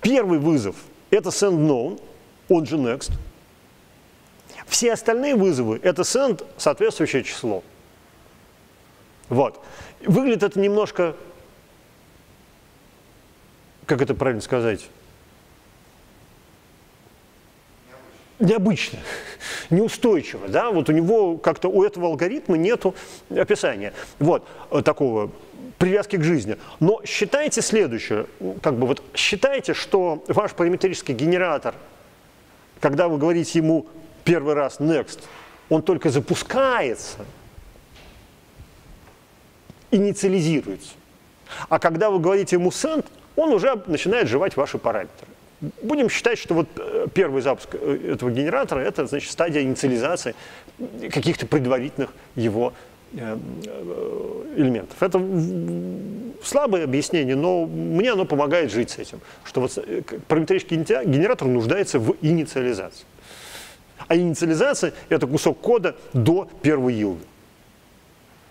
Первый вызов – это send known, он же next. Все остальные вызовы – это send соответствующее число. Вот. Выглядит это немножко, как это правильно сказать, необычно, неустойчиво, да, вот у него как-то у этого алгоритма нету описания, вот, э, такого привязки к жизни. Но считайте следующее, как бы вот считайте, что ваш параметрический генератор, когда вы говорите ему первый раз next, он только запускается, инициализируется. А когда вы говорите ему send, он уже начинает жевать ваши параметры. Будем считать, что вот э, первый запуск э, этого генератора – это значит, стадия инициализации каких-то предварительных его э, элементов. Это слабое объяснение, но мне оно помогает жить с этим, что вот параметрический генератор нуждается в инициализации. А инициализация – это кусок кода до первого yield.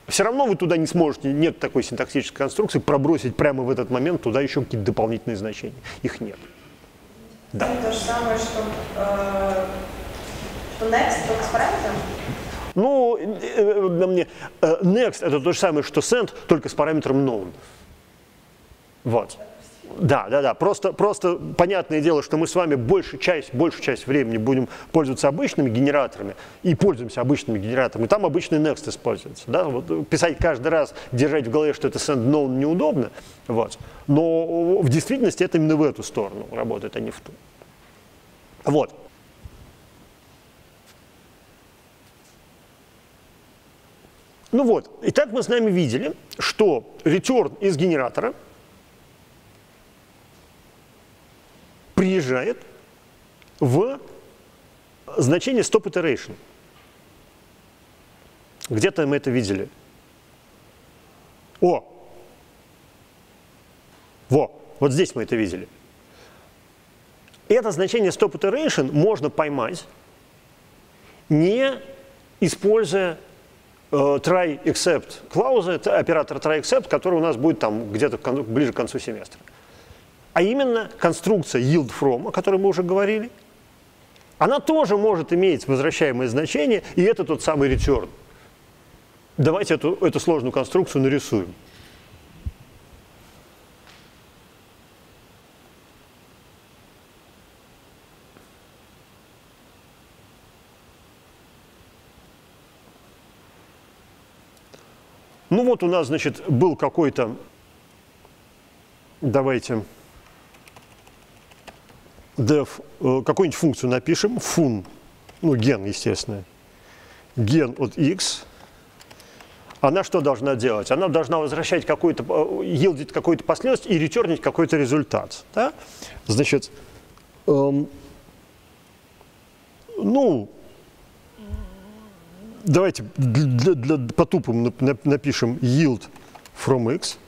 Все равно вы туда не сможете, нет такой синтаксической конструкции, пробросить прямо в этот момент туда еще какие-то дополнительные значения. Их нет. Да. То же самое, что, э, что next только с параметром? Ну, э, э, next это то же самое, что send, только с параметром known. Вот. Да, да, да. Просто, просто понятное дело, что мы с вами большую часть, большую часть времени будем пользоваться обычными генераторами и пользуемся обычными генераторами. Там обычный next используется. Да? Вот писать каждый раз, держать в голове, что это send known неудобно. Вот. Но в действительности это именно в эту сторону работает, а не в ту. Вот. Ну вот, итак, мы с нами видели, что return из генератора – приезжает в значение stop iteration. Где-то мы это видели. О! Во! Вот здесь мы это видели. Это значение stop iteration можно поймать, не используя э, try except клаузы, это оператор try except, который у нас будет там где-то ближе к концу семестра а именно конструкция yield from, о которой мы уже говорили, она тоже может иметь возвращаемое значение, и это тот самый return. Давайте эту, эту сложную конструкцию нарисуем. Ну вот у нас, значит, был какой-то, давайте, def э, какую-нибудь функцию напишем, fun, ну, ген, естественно, ген от x, она что должна делать? Она должна возвращать какую-то, yield какую-то последовательность и ретернить какой-то результат. Да? Значит, эм, ну, давайте для, для, по-тупому напишем yield from x.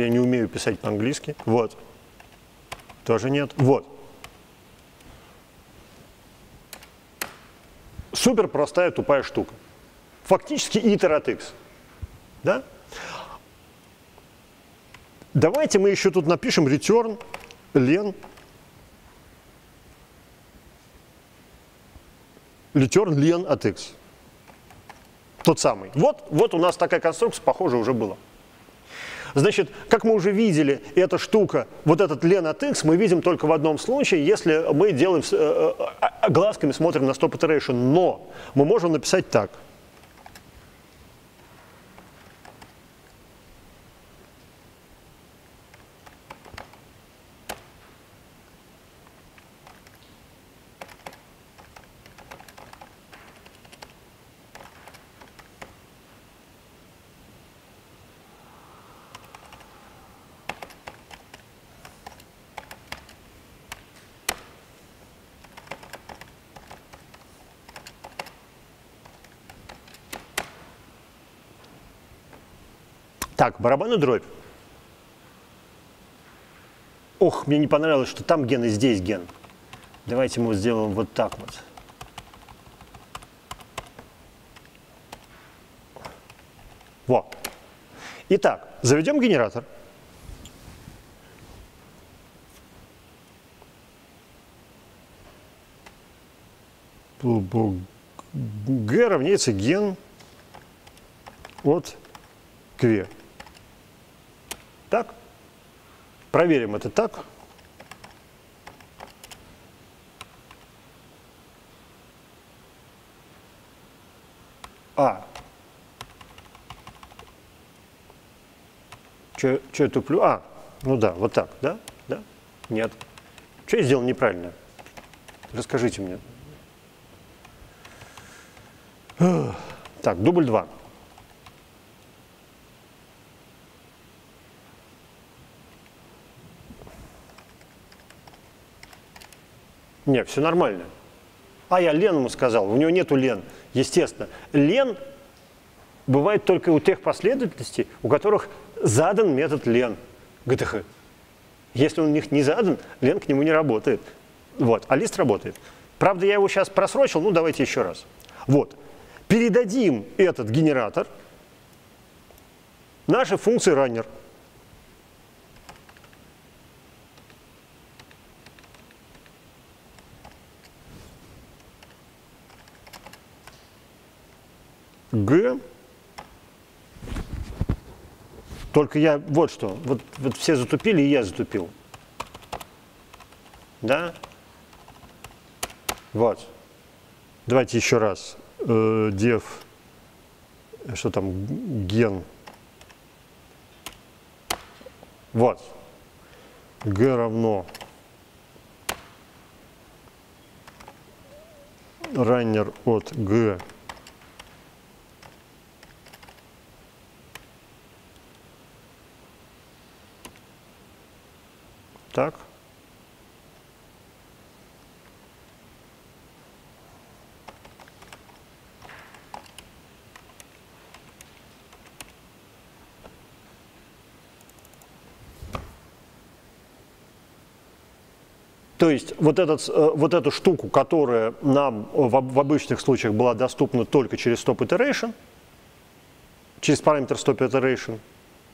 Что-то я не умею писать по-английски. Вот. Тоже нет. Вот. Супер простая тупая штука. Фактически iter от x. Да? Давайте мы еще тут напишем return len return len от x. Тот самый. Вот, вот у нас такая конструкция, похоже, уже была. Значит, как мы уже видели, эта штука, вот этот лен от x мы видим только в одном случае, если мы делаем, э, э, глазками смотрим на stop iteration. Но мы можем написать так. Так, барабан и дробь. Ох, мне не понравилось, что там ген и здесь ген. Давайте мы сделаем вот так вот. Во. Итак, заведем генератор. Г равняется ген от кве. Так? Проверим это так. А. Что я туплю? А, ну да, вот так, да? Да? Нет. Что я сделал неправильно? Расскажите мне. Так, дубль 2. Нет, все нормально. А я Лен ему сказал, у него нету Лен. Естественно, Лен бывает только у тех последовательностей, у которых задан метод Лен ГТХ. Если он у них не задан, Лен к нему не работает. Вот, а лист работает. Правда, я его сейчас просрочил, ну давайте еще раз. Вот, передадим этот генератор нашей функции runner – Г. Только я вот что, вот, вот все затупили, и я затупил. Да? Вот. Давайте еще раз. Э, дев, что там, ген. Вот. Г равно раннер от Г Так. То есть вот, этот, э, вот эту штуку, которая нам в, в обычных случаях была доступна только через stop iteration, через параметр stop iteration,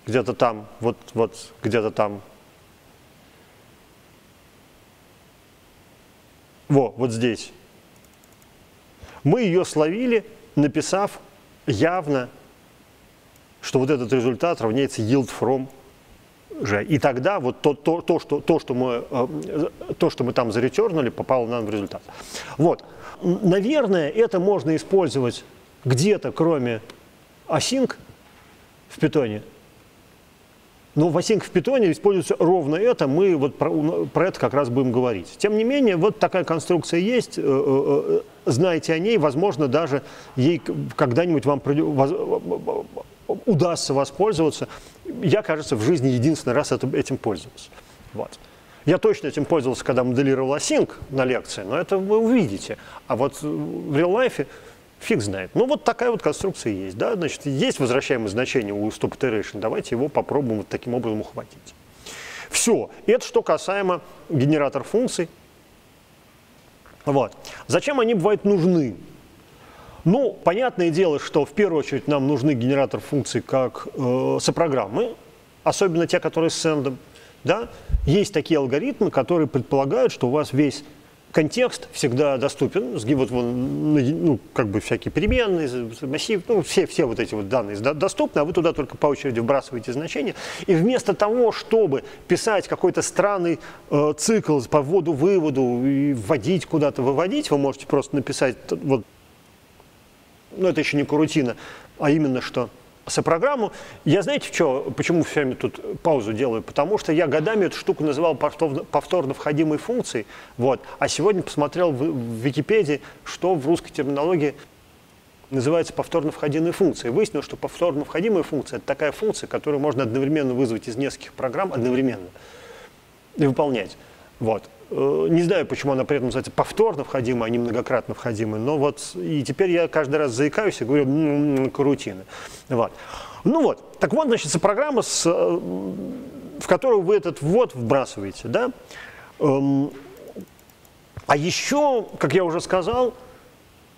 где-то там, вот, вот где-то там Во, вот здесь. Мы ее словили, написав явно, что вот этот результат равняется yield from же. И тогда вот то, то, то, что, то, что, мы, э, то, что мы там заретернули, попало нам в результат. Вот. Наверное, это можно использовать где-то, кроме async в питоне, но в async в питоне используется ровно это, мы вот про, про это как раз будем говорить. Тем не менее, вот такая конструкция есть, э, э, э, знаете о ней, возможно, даже ей когда-нибудь вам удастся воспользоваться. Я, кажется, в жизни единственный раз этим пользовался. Вот. Я точно этим пользовался, когда моделировал async на лекции, но это вы увидите. А вот в life Фиг знает. Ну, вот такая вот конструкция есть. Да? Значит, есть возвращаемое значение у stop iteration. Давайте его попробуем вот таким образом ухватить. Все. Это что касаемо генератор функций. Вот. Зачем они бывают нужны? Ну, понятное дело, что в первую очередь нам нужны генератор функций как э, сопрограммы, особенно те, которые с сендом. Да? Есть такие алгоритмы, которые предполагают, что у вас весь контекст всегда доступен, вот, ну, как бы всякие переменные, массив, ну, все, все вот эти вот данные доступны, а вы туда только по очереди вбрасываете значения. И вместо того, чтобы писать какой-то странный э, цикл по вводу-выводу и вводить куда-то, выводить, вы можете просто написать, вот, ну, это еще не курутина, а именно что – сопрограмму. Я знаете, что, почему все время тут паузу делаю? Потому что я годами эту штуку называл повторно, повторно входимой функцией, вот, а сегодня посмотрел в, в Википедии, что в русской терминологии называется повторно входимой функцией. Выяснилось, что повторно входимая функция – это такая функция, которую можно одновременно вызвать из нескольких программ одновременно и выполнять. Вот. Э, не знаю, почему она при этом называется повторно входимой, а не многократно входимой, но вот и теперь я каждый раз заикаюсь и говорю м-м, карутина. Вот. Ну вот, так вот, значит, программа, с, э, в которую вы этот ввод вбрасываете, да. Эм, а еще, как я уже сказал,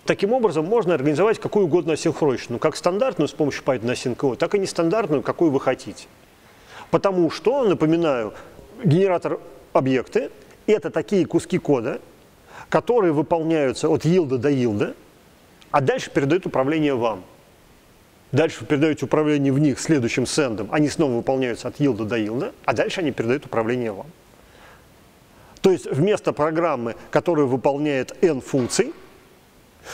таким образом можно организовать какую угодно асинхроничную, как стандартную с помощью Python async, так и нестандартную, какую вы хотите. Потому что, напоминаю, генератор объекты это такие куски кода, которые выполняются от yield до yield, а дальше передают управление вам. Дальше вы передаете управление в них следующим сендом, они снова выполняются от yield до yield, а дальше они передают управление вам. То есть вместо программы, которая выполняет n функций,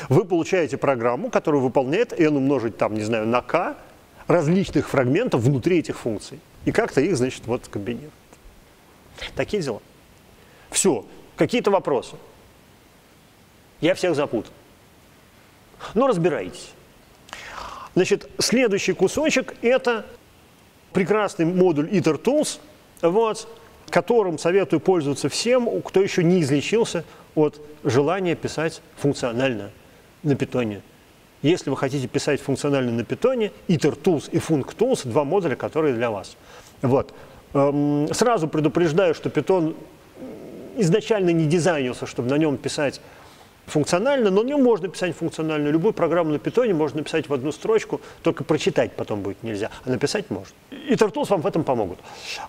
вы получаете программу, которая выполняет n умножить там, не знаю, на k различных фрагментов внутри этих функций. И как-то их, значит, вот комбинирует. Такие дела. Все. Какие-то вопросы? Я всех запутал. Ну, разбирайтесь. Значит, следующий кусочек – это прекрасный модуль IterTools, вот, которым советую пользоваться всем, кто еще не излечился от желания писать функционально на питоне. Если вы хотите писать функционально на питоне, IterTools и FuncTools – два модуля, которые для вас. Вот. Эм, сразу предупреждаю, что питон изначально не дизайнился, чтобы на нем писать функционально, но на нем можно писать функционально. Любую программу на питоне можно написать в одну строчку, только прочитать потом будет нельзя, а написать можно. И Turtles вам в этом помогут.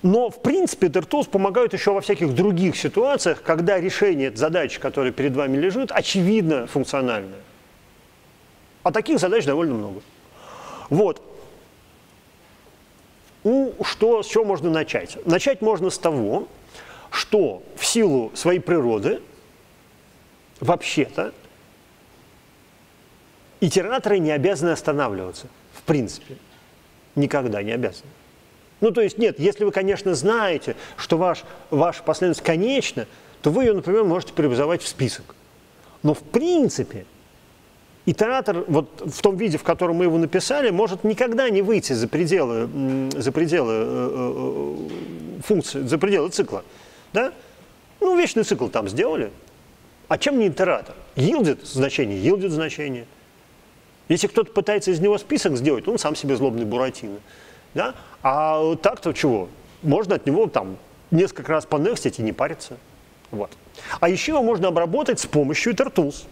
Но, в принципе, Turtles помогают еще во всяких других ситуациях, когда решение задачи, которая перед вами лежит, очевидно функциональное. А таких задач довольно много. Вот. Ну, что, с чего можно начать? Начать можно с того, что в силу своей природы, вообще-то, итераторы не обязаны останавливаться, в принципе. Никогда не обязаны. Ну, то есть, нет, если вы, конечно, знаете, что ваш, ваша последовательность конечна, то вы ее, например, можете преобразовать в список. Но, в принципе, итератор вот в том виде, в котором мы его написали, может никогда не выйти за пределы, за пределы э, э, э, функции, за пределы цикла. Да? Ну, вечный цикл там сделали. А чем не итератор? Йилдит значение, йилдит значение. Если кто-то пытается из него список сделать, он сам себе злобный буратино. Да? А так-то чего? Можно от него там несколько раз понекстить и не париться. Вот. А еще его можно обработать с помощью IterTools.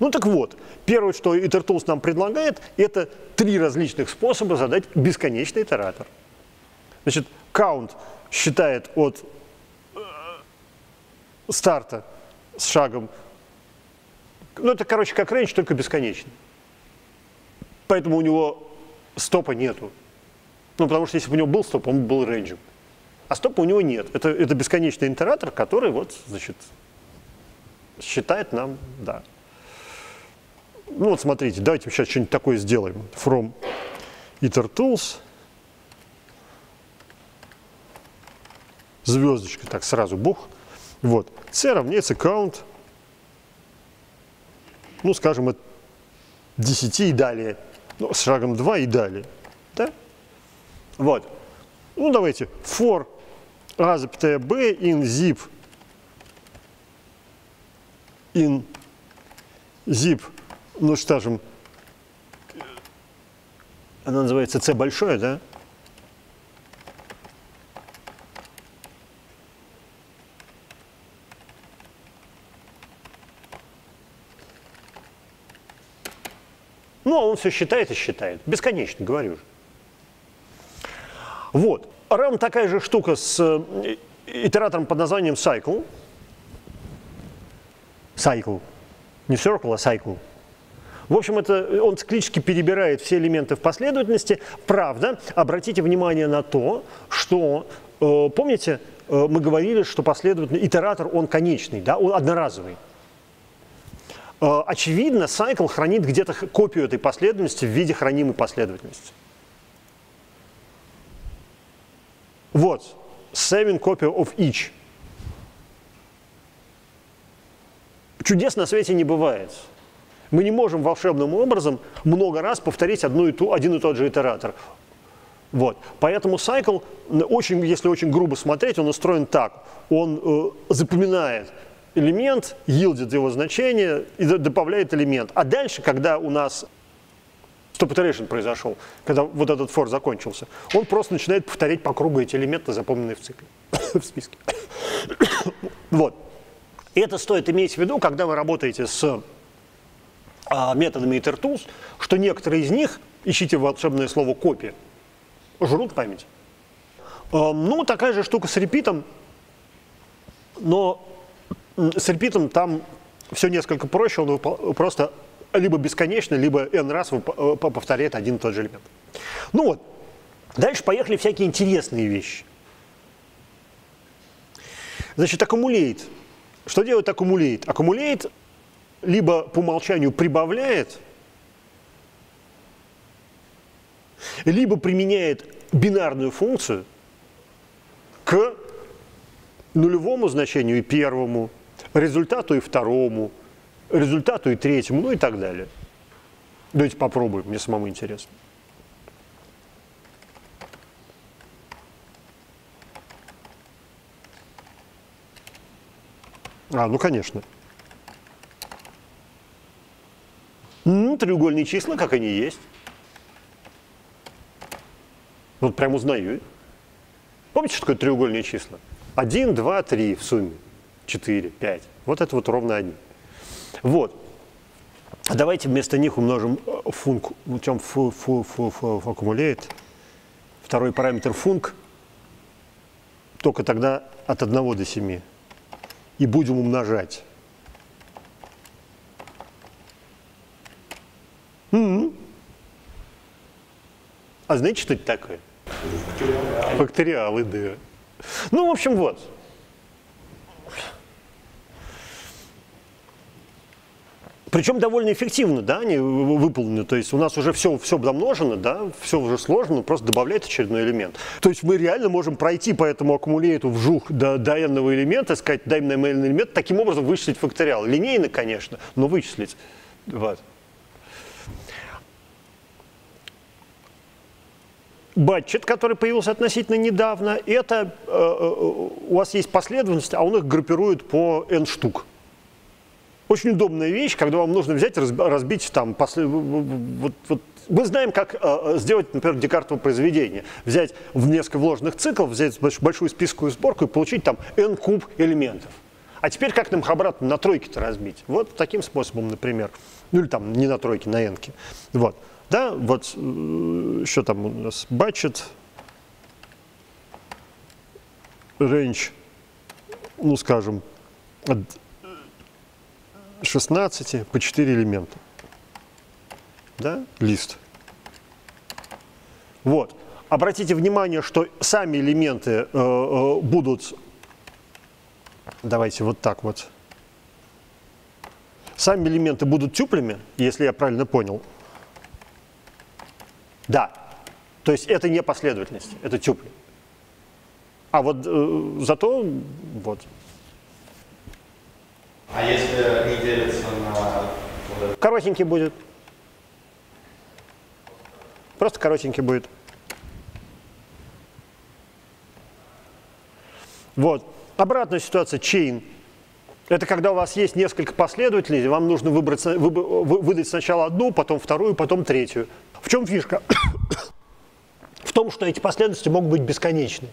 Ну так вот, первое, что IterTools нам предлагает, это три различных способа задать бесконечный итератор. Значит, count считает от старта с шагом. Ну, это, короче, как рейндж, только бесконечный. Поэтому у него стопа нету. Ну, потому что если бы у него был стоп, он был рейнджем. А стопа у него нет. Это, это бесконечный интератор, который вот, значит, считает нам, да. Ну вот смотрите, давайте сейчас что-нибудь такое сделаем. From itertools. Звездочка, так сразу, бух. Вот. C равняется count, ну, скажем, от 10 и далее. Ну, с шагом 2 и далее. Да? Вот. Ну, давайте. For a, b in zip in zip, ну, скажем, она называется c большое, да? Все считает и считает. Бесконечно, говорю же. Вот. RAM такая же штука с э, итератором под названием cycle. cycle. Не circle, а cycle. В общем, это, он циклически перебирает все элементы в последовательности. Правда, обратите внимание на то, что, э, помните, э, мы говорили, что последовательный итератор, он конечный, да, он одноразовый. Э, очевидно, cycle хранит где-то копию этой последовательности в виде хранимой последовательности. Вот, saving copy of each. Чудес на свете не бывает. Мы не можем волшебным образом много раз повторить одну и ту, один и тот же итератор. Вот. Поэтому cycle, очень, если очень грубо смотреть, он устроен так. Он э, запоминает элемент, йилдит его значение и добавляет элемент. А дальше, когда у нас stop iteration произошел, когда вот этот for закончился, он просто начинает повторять по кругу эти элементы, запомненные в цикле, в списке. вот. И это стоит иметь в виду, когда вы работаете с а, методами IterTools, что некоторые из них, ищите волшебное слово копия, жрут память. А, ну, такая же штука с репитом, но с репитом там все несколько проще, он просто либо бесконечно, либо n раз э, повторяет один и тот же элемент. Ну вот, дальше поехали всякие интересные вещи. Значит, аккумулейт. Что делает аккумулейт? Аккумулейт либо по умолчанию прибавляет, либо применяет бинарную функцию к нулевому значению и первому, результату и второму, результату и третьему, ну и так далее. Давайте попробуем, мне самому интересно. А, ну конечно. Ну, треугольные числа, как они есть. Вот прям узнаю. Помните, что такое треугольные числа? 1, 2, 3 в сумме. 4, 5. Вот это вот ровно они. Вот. Давайте вместо них умножим э, функ, чем фу, фу, фу, фу, фу аккумулирует. Второй параметр функ, только тогда от 1 до 7. И будем умножать. Mm-hmm. А знаете, что это такое? Факториалы, да. Ну, в общем, вот. Причем довольно эффективно, да, они выполнены. То есть у нас уже все, все домножено, да, все уже сложно, просто добавляет очередной элемент. То есть мы реально можем пройти по этому аккумуляту вжух до, до n элемента, сказать, дай мне n элемент, таким образом вычислить факториал. Линейно, конечно, но вычислить. Вот. Батчет, который появился относительно недавно, это э, э, у вас есть последовательность, а он их группирует по n штук. Очень удобная вещь, когда вам нужно взять, разбить там, после, вот, вот, мы знаем, как э, сделать, например, декартово произведение. Взять в несколько вложенных циклов, взять большую списковую сборку и получить там n куб элементов. А теперь как нам их обратно на тройки-то разбить? Вот таким способом, например. Ну или там не на тройки, на n-ки. Вот. Да, вот что там у нас? Budget, range, ну скажем, от 16 по 4 элемента. Да, лист. Вот. Обратите внимание, что сами элементы э, э, будут, давайте вот так вот, сами элементы будут тюплями, если я правильно понял. Да. То есть это не последовательность, это тюпли. А вот э, зато вот. А если не делится на... Коротенький будет. Просто коротенький будет. Вот. Обратная ситуация, chain. Это когда у вас есть несколько последователей, вам нужно выбрать, вы, выдать сначала одну, потом вторую, потом третью. В чем фишка? В том, что эти последовательности могут быть бесконечны.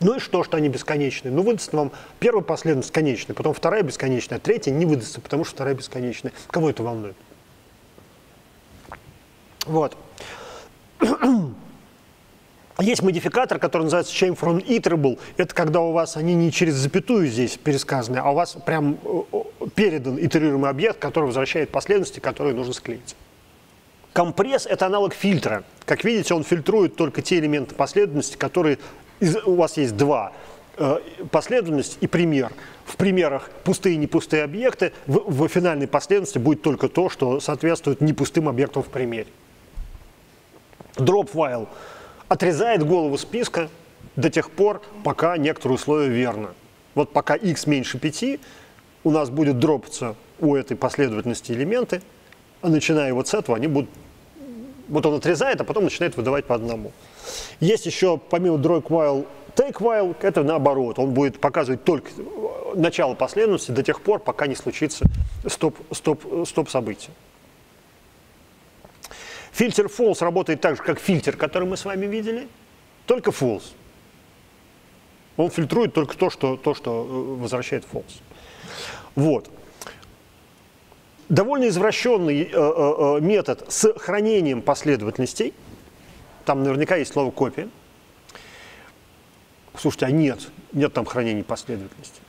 Ну и что, что они бесконечные? Ну, выдастся вам первая последовательность конечная, потом вторая бесконечная, а третья не выдастся, потому что вторая бесконечная. Кого это волнует? Вот. Есть модификатор, который называется chain from iterable. Это когда у вас они не через запятую здесь пересказаны, а у вас прям э, передан итерируемый объект, который возвращает последовательности, которые нужно склеить. Компресс – это аналог фильтра. Как видите, он фильтрует только те элементы последовательности, которые у вас есть два э, последовательность и пример. В примерах пустые и непустые объекты, в, в финальной последовательности будет только то, что соответствует непустым объектам в примере. Drop файл отрезает голову списка до тех пор, пока некоторые условия верно. Вот пока x меньше 5, у нас будет дропаться у этой последовательности элементы, а начиная вот с этого, они будут... Вот он отрезает, а потом начинает выдавать по одному. Есть еще, помимо drop while, take while, это наоборот. Он будет показывать только начало последовательности до тех пор, пока не случится стоп, стоп, стоп события. Фильтр false работает так же, как фильтр, который мы с вами видели, только false. Он фильтрует только то, что, то, что э, возвращает false. Вот довольно извращенный э, э, э, метод с хранением последовательностей. Там наверняка есть слово копия. Слушайте, а нет, нет там хранения последовательностей.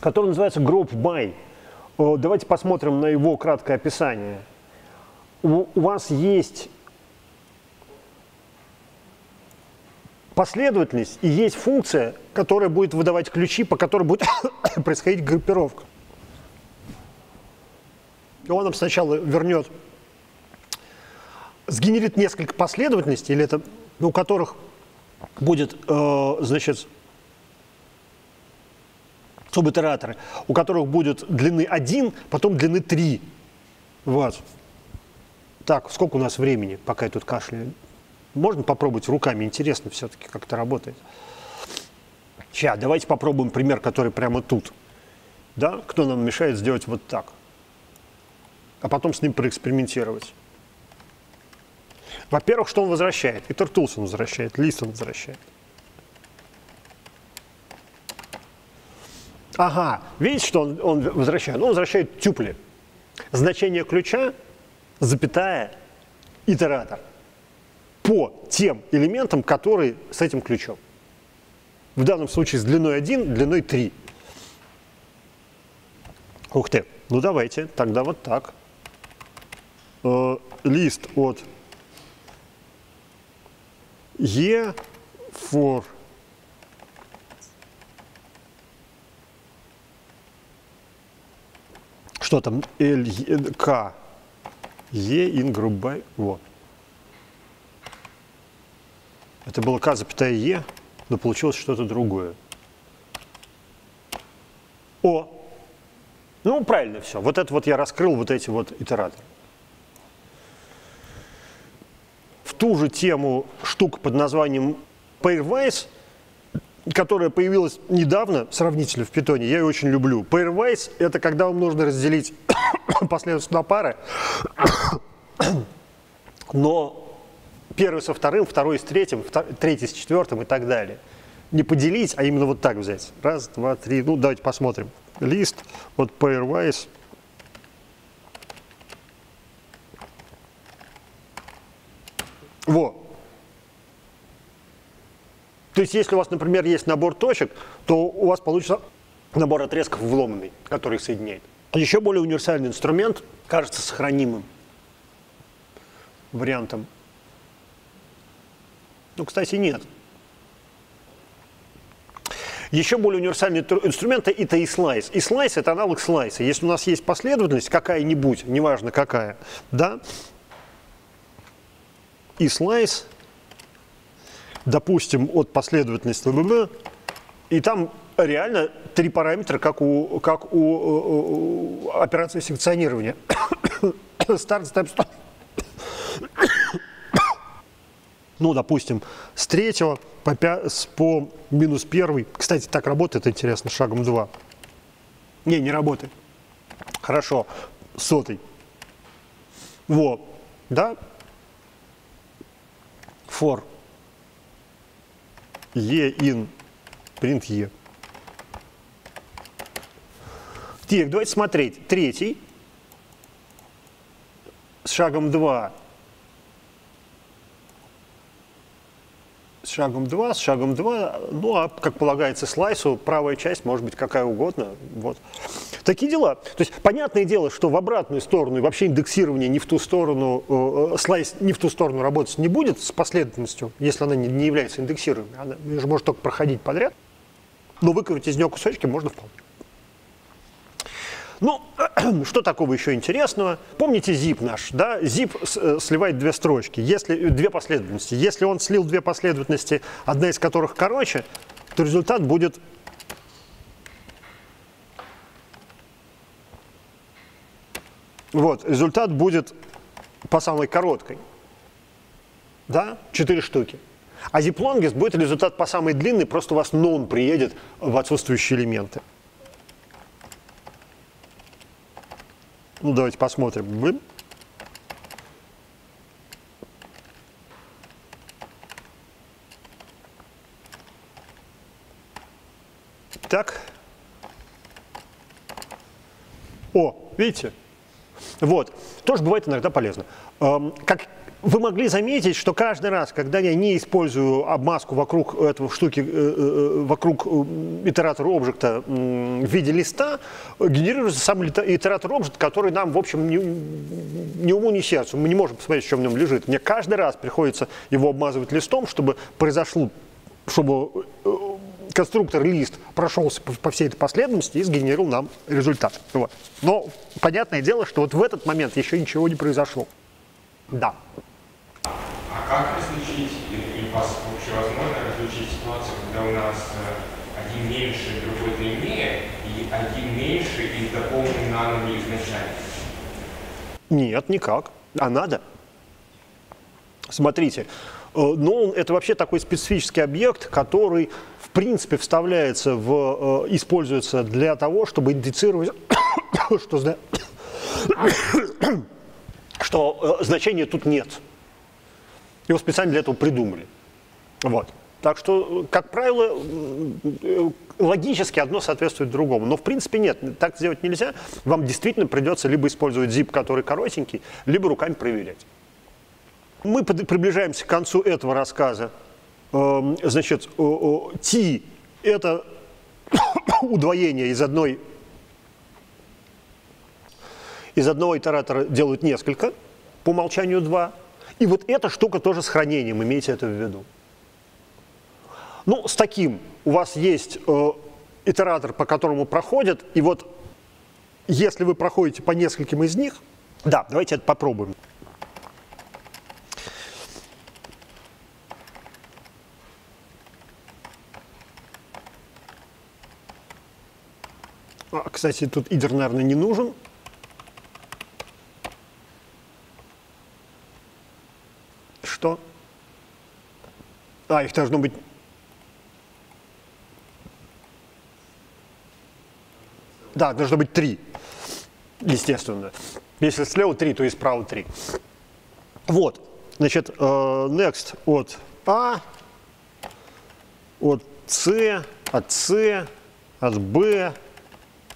Который называется group by. Давайте посмотрим на его краткое описание. У вас есть последовательность и есть функция, которая будет выдавать ключи, по которой будет происходить группировка. И он нам сначала вернет, сгенерит несколько последовательностей, или это, у которых будет, э, значит, субитераторы, у которых будет длины 1, потом длины 3. Вот. Так, сколько у нас времени, пока я тут кашляю? Можно попробовать руками, интересно все-таки, как это работает. Сейчас, давайте попробуем пример, который прямо тут. Да? Кто нам мешает сделать вот так? А потом с ним проэкспериментировать. Во-первых, что он возвращает? И Tools он возвращает, лист он возвращает. Ага, видите, что он, он возвращает? Он возвращает тюпли. Значение ключа, запятая, итератор по тем элементам, которые с этим ключом. В данном случае с длиной 1, длиной 3. Ух ты. Ну давайте, тогда вот так. Э, лист от E for что там, L, K, E in group by, вот. Это было К запятая Е, но получилось что-то другое. О! Ну, правильно все. Вот это вот я раскрыл, вот эти вот итераторы. В ту же тему штука под названием Pairwise, которая появилась недавно, сравнительно в питоне, я ее очень люблю. Pairwise – это когда вам нужно разделить последовательность на пары, но первый со вторым, второй с третьим, третий с четвертым и так далее. Не поделить, а именно вот так взять. Раз, два, три. Ну, давайте посмотрим. Лист, вот pairwise. Во. То есть, если у вас, например, есть набор точек, то у вас получится набор отрезков вломанный, который их соединяет. Еще более универсальный инструмент кажется сохранимым вариантом ну, кстати, нет. Еще более универсальный инструмент – это и слайс. И слайс – это аналог слайса. Если у нас есть последовательность какая-нибудь, неважно какая, да, и слайс, допустим, от последовательности и там реально три параметра, как у, как у, у, у операции секционирования. Start, step, stop ну, допустим, с третьего по, 5, по минус первый. Кстати, так работает, интересно, шагом 2. Не, не работает. Хорошо, сотый. Вот, да? For e in print e. Так, давайте смотреть. Третий с шагом 2 шагом 2, с шагом 2, ну, а, как полагается слайсу, правая часть может быть какая угодно. Вот. Такие дела. То есть, понятное дело, что в обратную сторону и вообще индексирование не в ту сторону, э, слайс не в ту сторону работать не будет с последовательностью, если она не, не является индексируемой. Она же может только проходить подряд, но выковырять из нее кусочки можно вполне. Ну, что такого еще интересного? Помните zip наш, да? Zip э, сливает две строчки, если, две последовательности. Если он слил две последовательности, одна из которых короче, то результат будет Вот, результат будет по самой короткой. Да? Четыре штуки. А zip longest будет результат по самой длинной, просто у вас non приедет в отсутствующие элементы. Ну, давайте посмотрим. Блин. Так. О, видите? Вот. Тоже бывает иногда полезно. Эм, как вы могли заметить, что каждый раз, когда я не использую обмазку вокруг этого штуки, э, э, вокруг э, итератора объекта в виде листа, генерируется сам итератор объект, который нам, в общем, ни, ни уму, ни сердцу. Мы не можем посмотреть, что в нем лежит. Мне каждый раз приходится его обмазывать листом, чтобы произошло, чтобы конструктор лист прошелся по, всей этой последовательности и сгенерил нам результат. Вот. Но понятное дело, что вот в этот момент еще ничего не произошло. Да. Как различить, или у вас вообще возможно различить ситуацию, когда у нас э, один меньше, другой длиннее, и один меньше и дополнен нанами изначально? Нет, никак. А надо. Смотрите, э, ну, это вообще такой специфический объект, который, в принципе, вставляется в, э, используется для того, чтобы идентифицировать, что, что значения тут нет. Его специально для этого придумали. Вот. Так что, как правило, логически одно соответствует другому. Но в принципе нет, так сделать нельзя. Вам действительно придется либо использовать zip, который коротенький, либо руками проверять. Мы приближаемся к концу этого рассказа. Эм, значит, T – это удвоение из одной из одного итератора делают несколько, по умолчанию два. И вот эта штука тоже с хранением, имейте это в виду. Ну, с таким у вас есть э, итератор, по которому проходят, и вот если вы проходите по нескольким из них, да, давайте это попробуем. А, кстати, тут идер, наверное, не нужен. Что? А, их должно быть... Да, должно быть три, естественно. Если слева три, то и справа три. Вот, значит, э, next от А, от С, от С, от Б,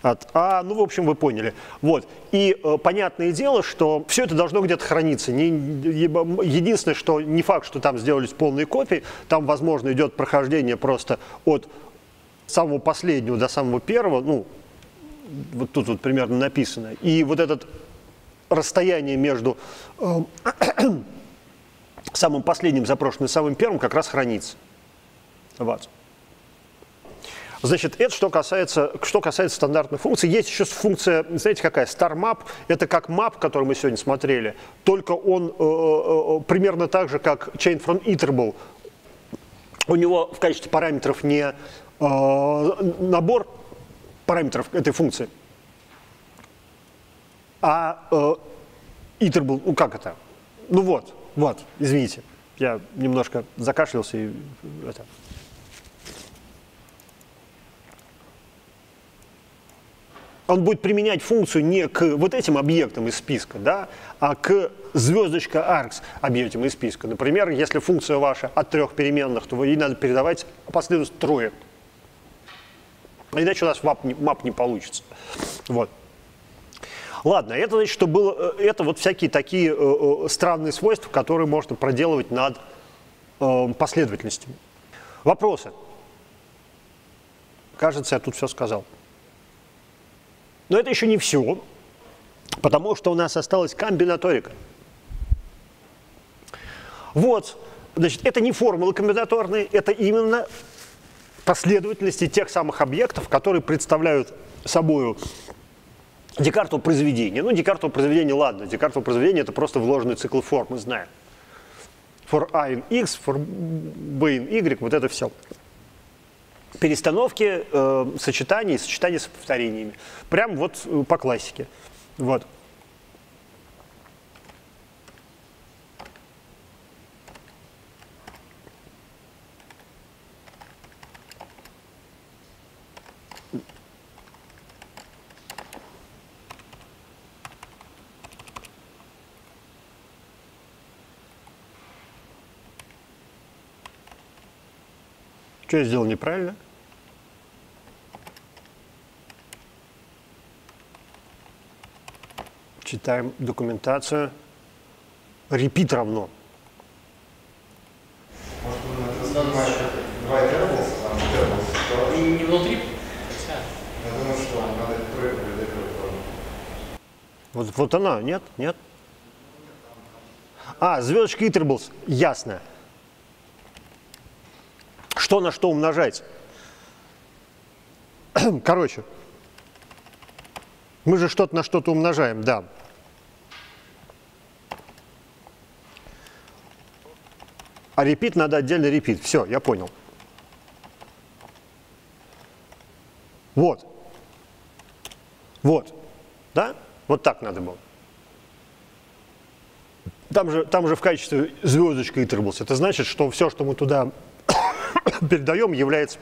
от А, ну, в общем, вы поняли. Вот. И э, понятное дело, что все это должно где-то храниться. Не, единственное, что не факт, что там сделались полные копии, там, возможно, идет прохождение просто от самого последнего до самого первого, ну, вот тут вот примерно написано. И вот это расстояние между э, самым последним запрошенным и самым первым как раз хранится. Вот. Значит, это что касается, что касается стандартных функций. Есть еще функция, знаете, какая? StarMap. Это как map, который мы сегодня смотрели, только он э, э, э примерно так же, как chain from iterable. У него в качестве параметров не э, набор параметров этой функции, а э, iterable, ну как это? Ну вот, вот, извините, я немножко закашлялся и это, он будет применять функцию не к вот этим объектам из списка, да, а к звездочка args объектам из списка. Например, если функция ваша от трех переменных, то ей надо передавать последовательность трое. Иначе у нас map не, map не получится. Вот. Ладно, это значит, что было, э, это вот всякие такие э, э, странные свойства, которые можно проделывать над э, последовательностями. Вопросы? Кажется, я тут все сказал. Но это еще не все, потому что у нас осталась комбинаторика. Вот, значит, это не формулы комбинаторные, это именно последовательности тех самых объектов, которые представляют собой Декартово произведение. Ну, Декартово произведение, ладно, Декартово произведение это просто вложенный цикл форм, мы знаем. For i in x, for b in y, вот это все. Перестановки, э, сочетания, сочетания с повторениями. Прям вот э, по классике. Вот. Что я сделал неправильно? Читаем документацию. Репит равно. То Не, внутри. Я думаю, что надо. Вот, вот она, нет? Нет? А, звездочка Интерблс, ясно. Что на что умножать? Короче, мы же что-то на что-то умножаем, да. А репит надо отдельно репит. Все, я понял. Вот. Вот. Да? Вот так надо было. Там же, там же в качестве звездочка интерблс. Это значит, что все, что мы туда передаем, является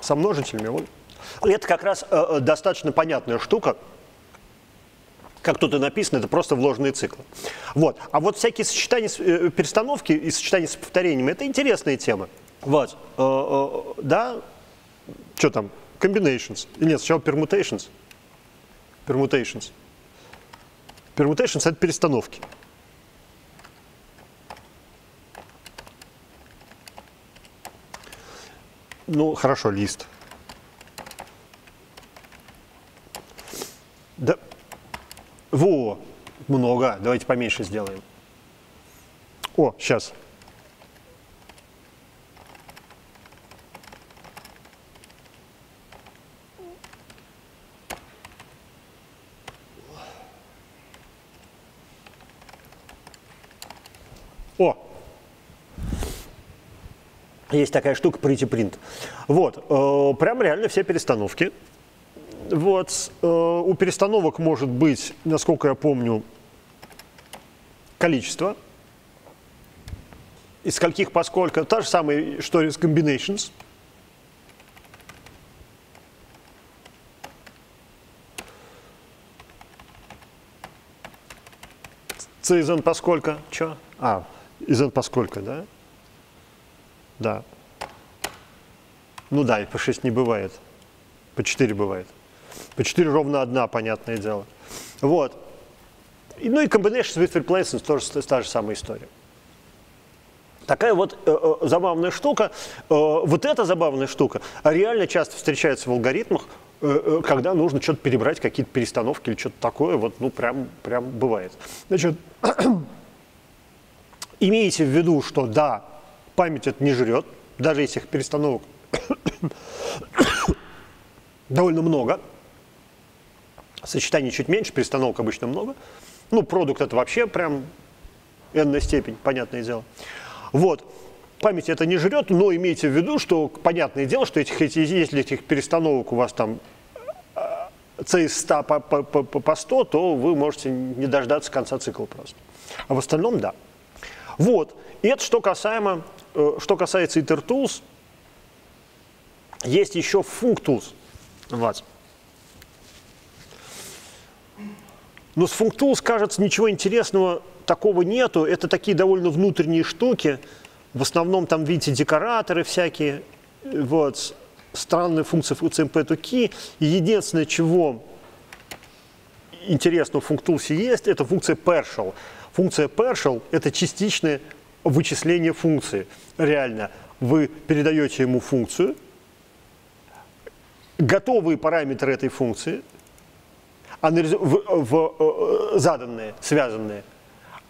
сомножителями. Вот. И это как раз э, э, достаточно понятная штука. Как тут и написано, это просто вложенные циклы. Вот. А вот всякие сочетания, э, перестановки и сочетания с повторениями, это интересные темы. Вот. Да, что там, combinations. Нет, сначала permutations. Permutations. Permutations – это перестановки. Ну, хорошо, лист. Да. Во, много. Давайте поменьше сделаем. О, сейчас. О, есть такая штука Pretty Print. Вот, э, прям реально все перестановки. Вот, э, у перестановок может быть, насколько я помню, количество. Из скольких поскольку. Та же самая история с combinations. C из n поскольку. Чё? А, из n поскольку, да? Да. Ну да, и по 6 не бывает. По 4 бывает. По 4 ровно одна, понятное дело. Вот. И, ну и combination with replacements тоже та же самая история. Такая вот э, э, забавная штука. Э, вот эта забавная штука реально часто встречается в алгоритмах, э, э, когда нужно что-то перебрать, какие-то перестановки или что-то такое. Вот, ну, прям, прям бывает. Значит, имейте в виду, что да, память это не жрет, даже если их перестановок довольно много. Сочетаний чуть меньше, перестановок обычно много. Ну, продукт это вообще прям n степень, понятное дело. Вот. Память это не жрет, но имейте в виду, что понятное дело, что этих, эти, если этих перестановок у вас там c из 100 по, по, по, по 100, то вы можете не дождаться конца цикла просто. А в остальном да. Вот. И это что касаемо, что касается IterTools, есть еще FuncTools. Вот. Но с FuncTools, кажется, ничего интересного такого нету. Это такие довольно внутренние штуки. В основном там, видите, декораторы всякие. э, Вот. Странные функции у CMP2Key. И единственное, чего интересно в функтулсе есть, это функция partial. Функция partial – это частичное вычисление функции. Реально, вы передаете ему функцию, готовые параметры этой функции, анализ- в, в, э, заданные, связанные,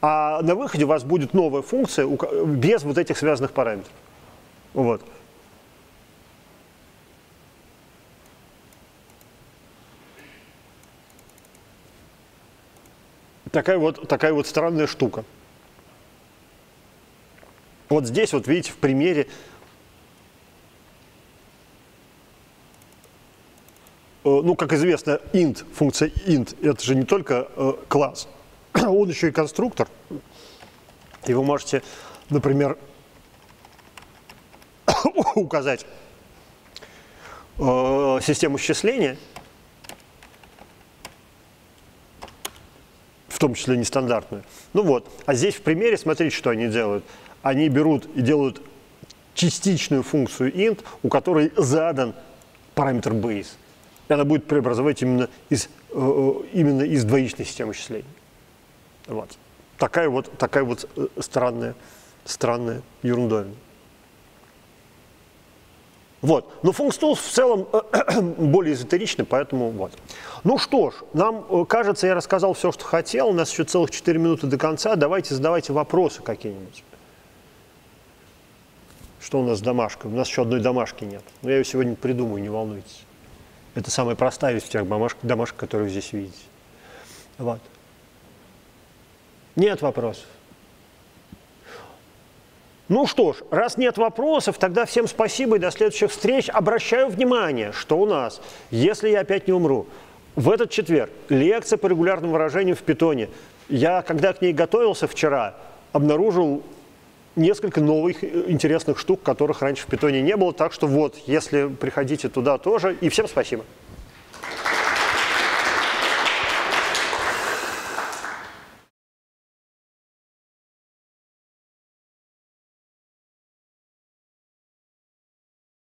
а на выходе у вас будет новая функция без вот этих связанных параметров. Вот. Такая вот, такая вот странная штука. Вот здесь, вот видите, в примере Э, ну, как известно, int, функция int, это же не только э, класс, он еще и конструктор. И вы можете, например, указать э, систему счисления, в том числе нестандартную. Ну вот, а здесь в примере, смотрите, что они делают. Они берут и делают частичную функцию int, у которой задан параметр base. И она будет преобразовать именно из, э, именно из двоичной системы счисления. Вот. Такая вот, такая вот э, странная, странная ерунда. Вот. Но функстул в целом э, более эзотеричный, поэтому вот. Ну что ж, нам э, кажется, я рассказал все, что хотел. У нас еще целых 4 минуты до конца. Давайте задавайте вопросы какие-нибудь. Что у нас с домашкой? У нас еще одной домашки нет. Но я ее сегодня придумаю, не волнуйтесь. Это самая простая из тех домашек, домашек которые вы здесь видите. Вот. Нет вопросов. Ну что ж, раз нет вопросов, тогда всем спасибо и до следующих встреч. Обращаю внимание, что у нас, если я опять не умру, в этот четверг лекция по регулярным выражениям в питоне. Я, когда к ней готовился вчера, обнаружил несколько новых э, интересных штук, которых раньше в питоне не было. Так что вот, если приходите туда тоже. И всем спасибо.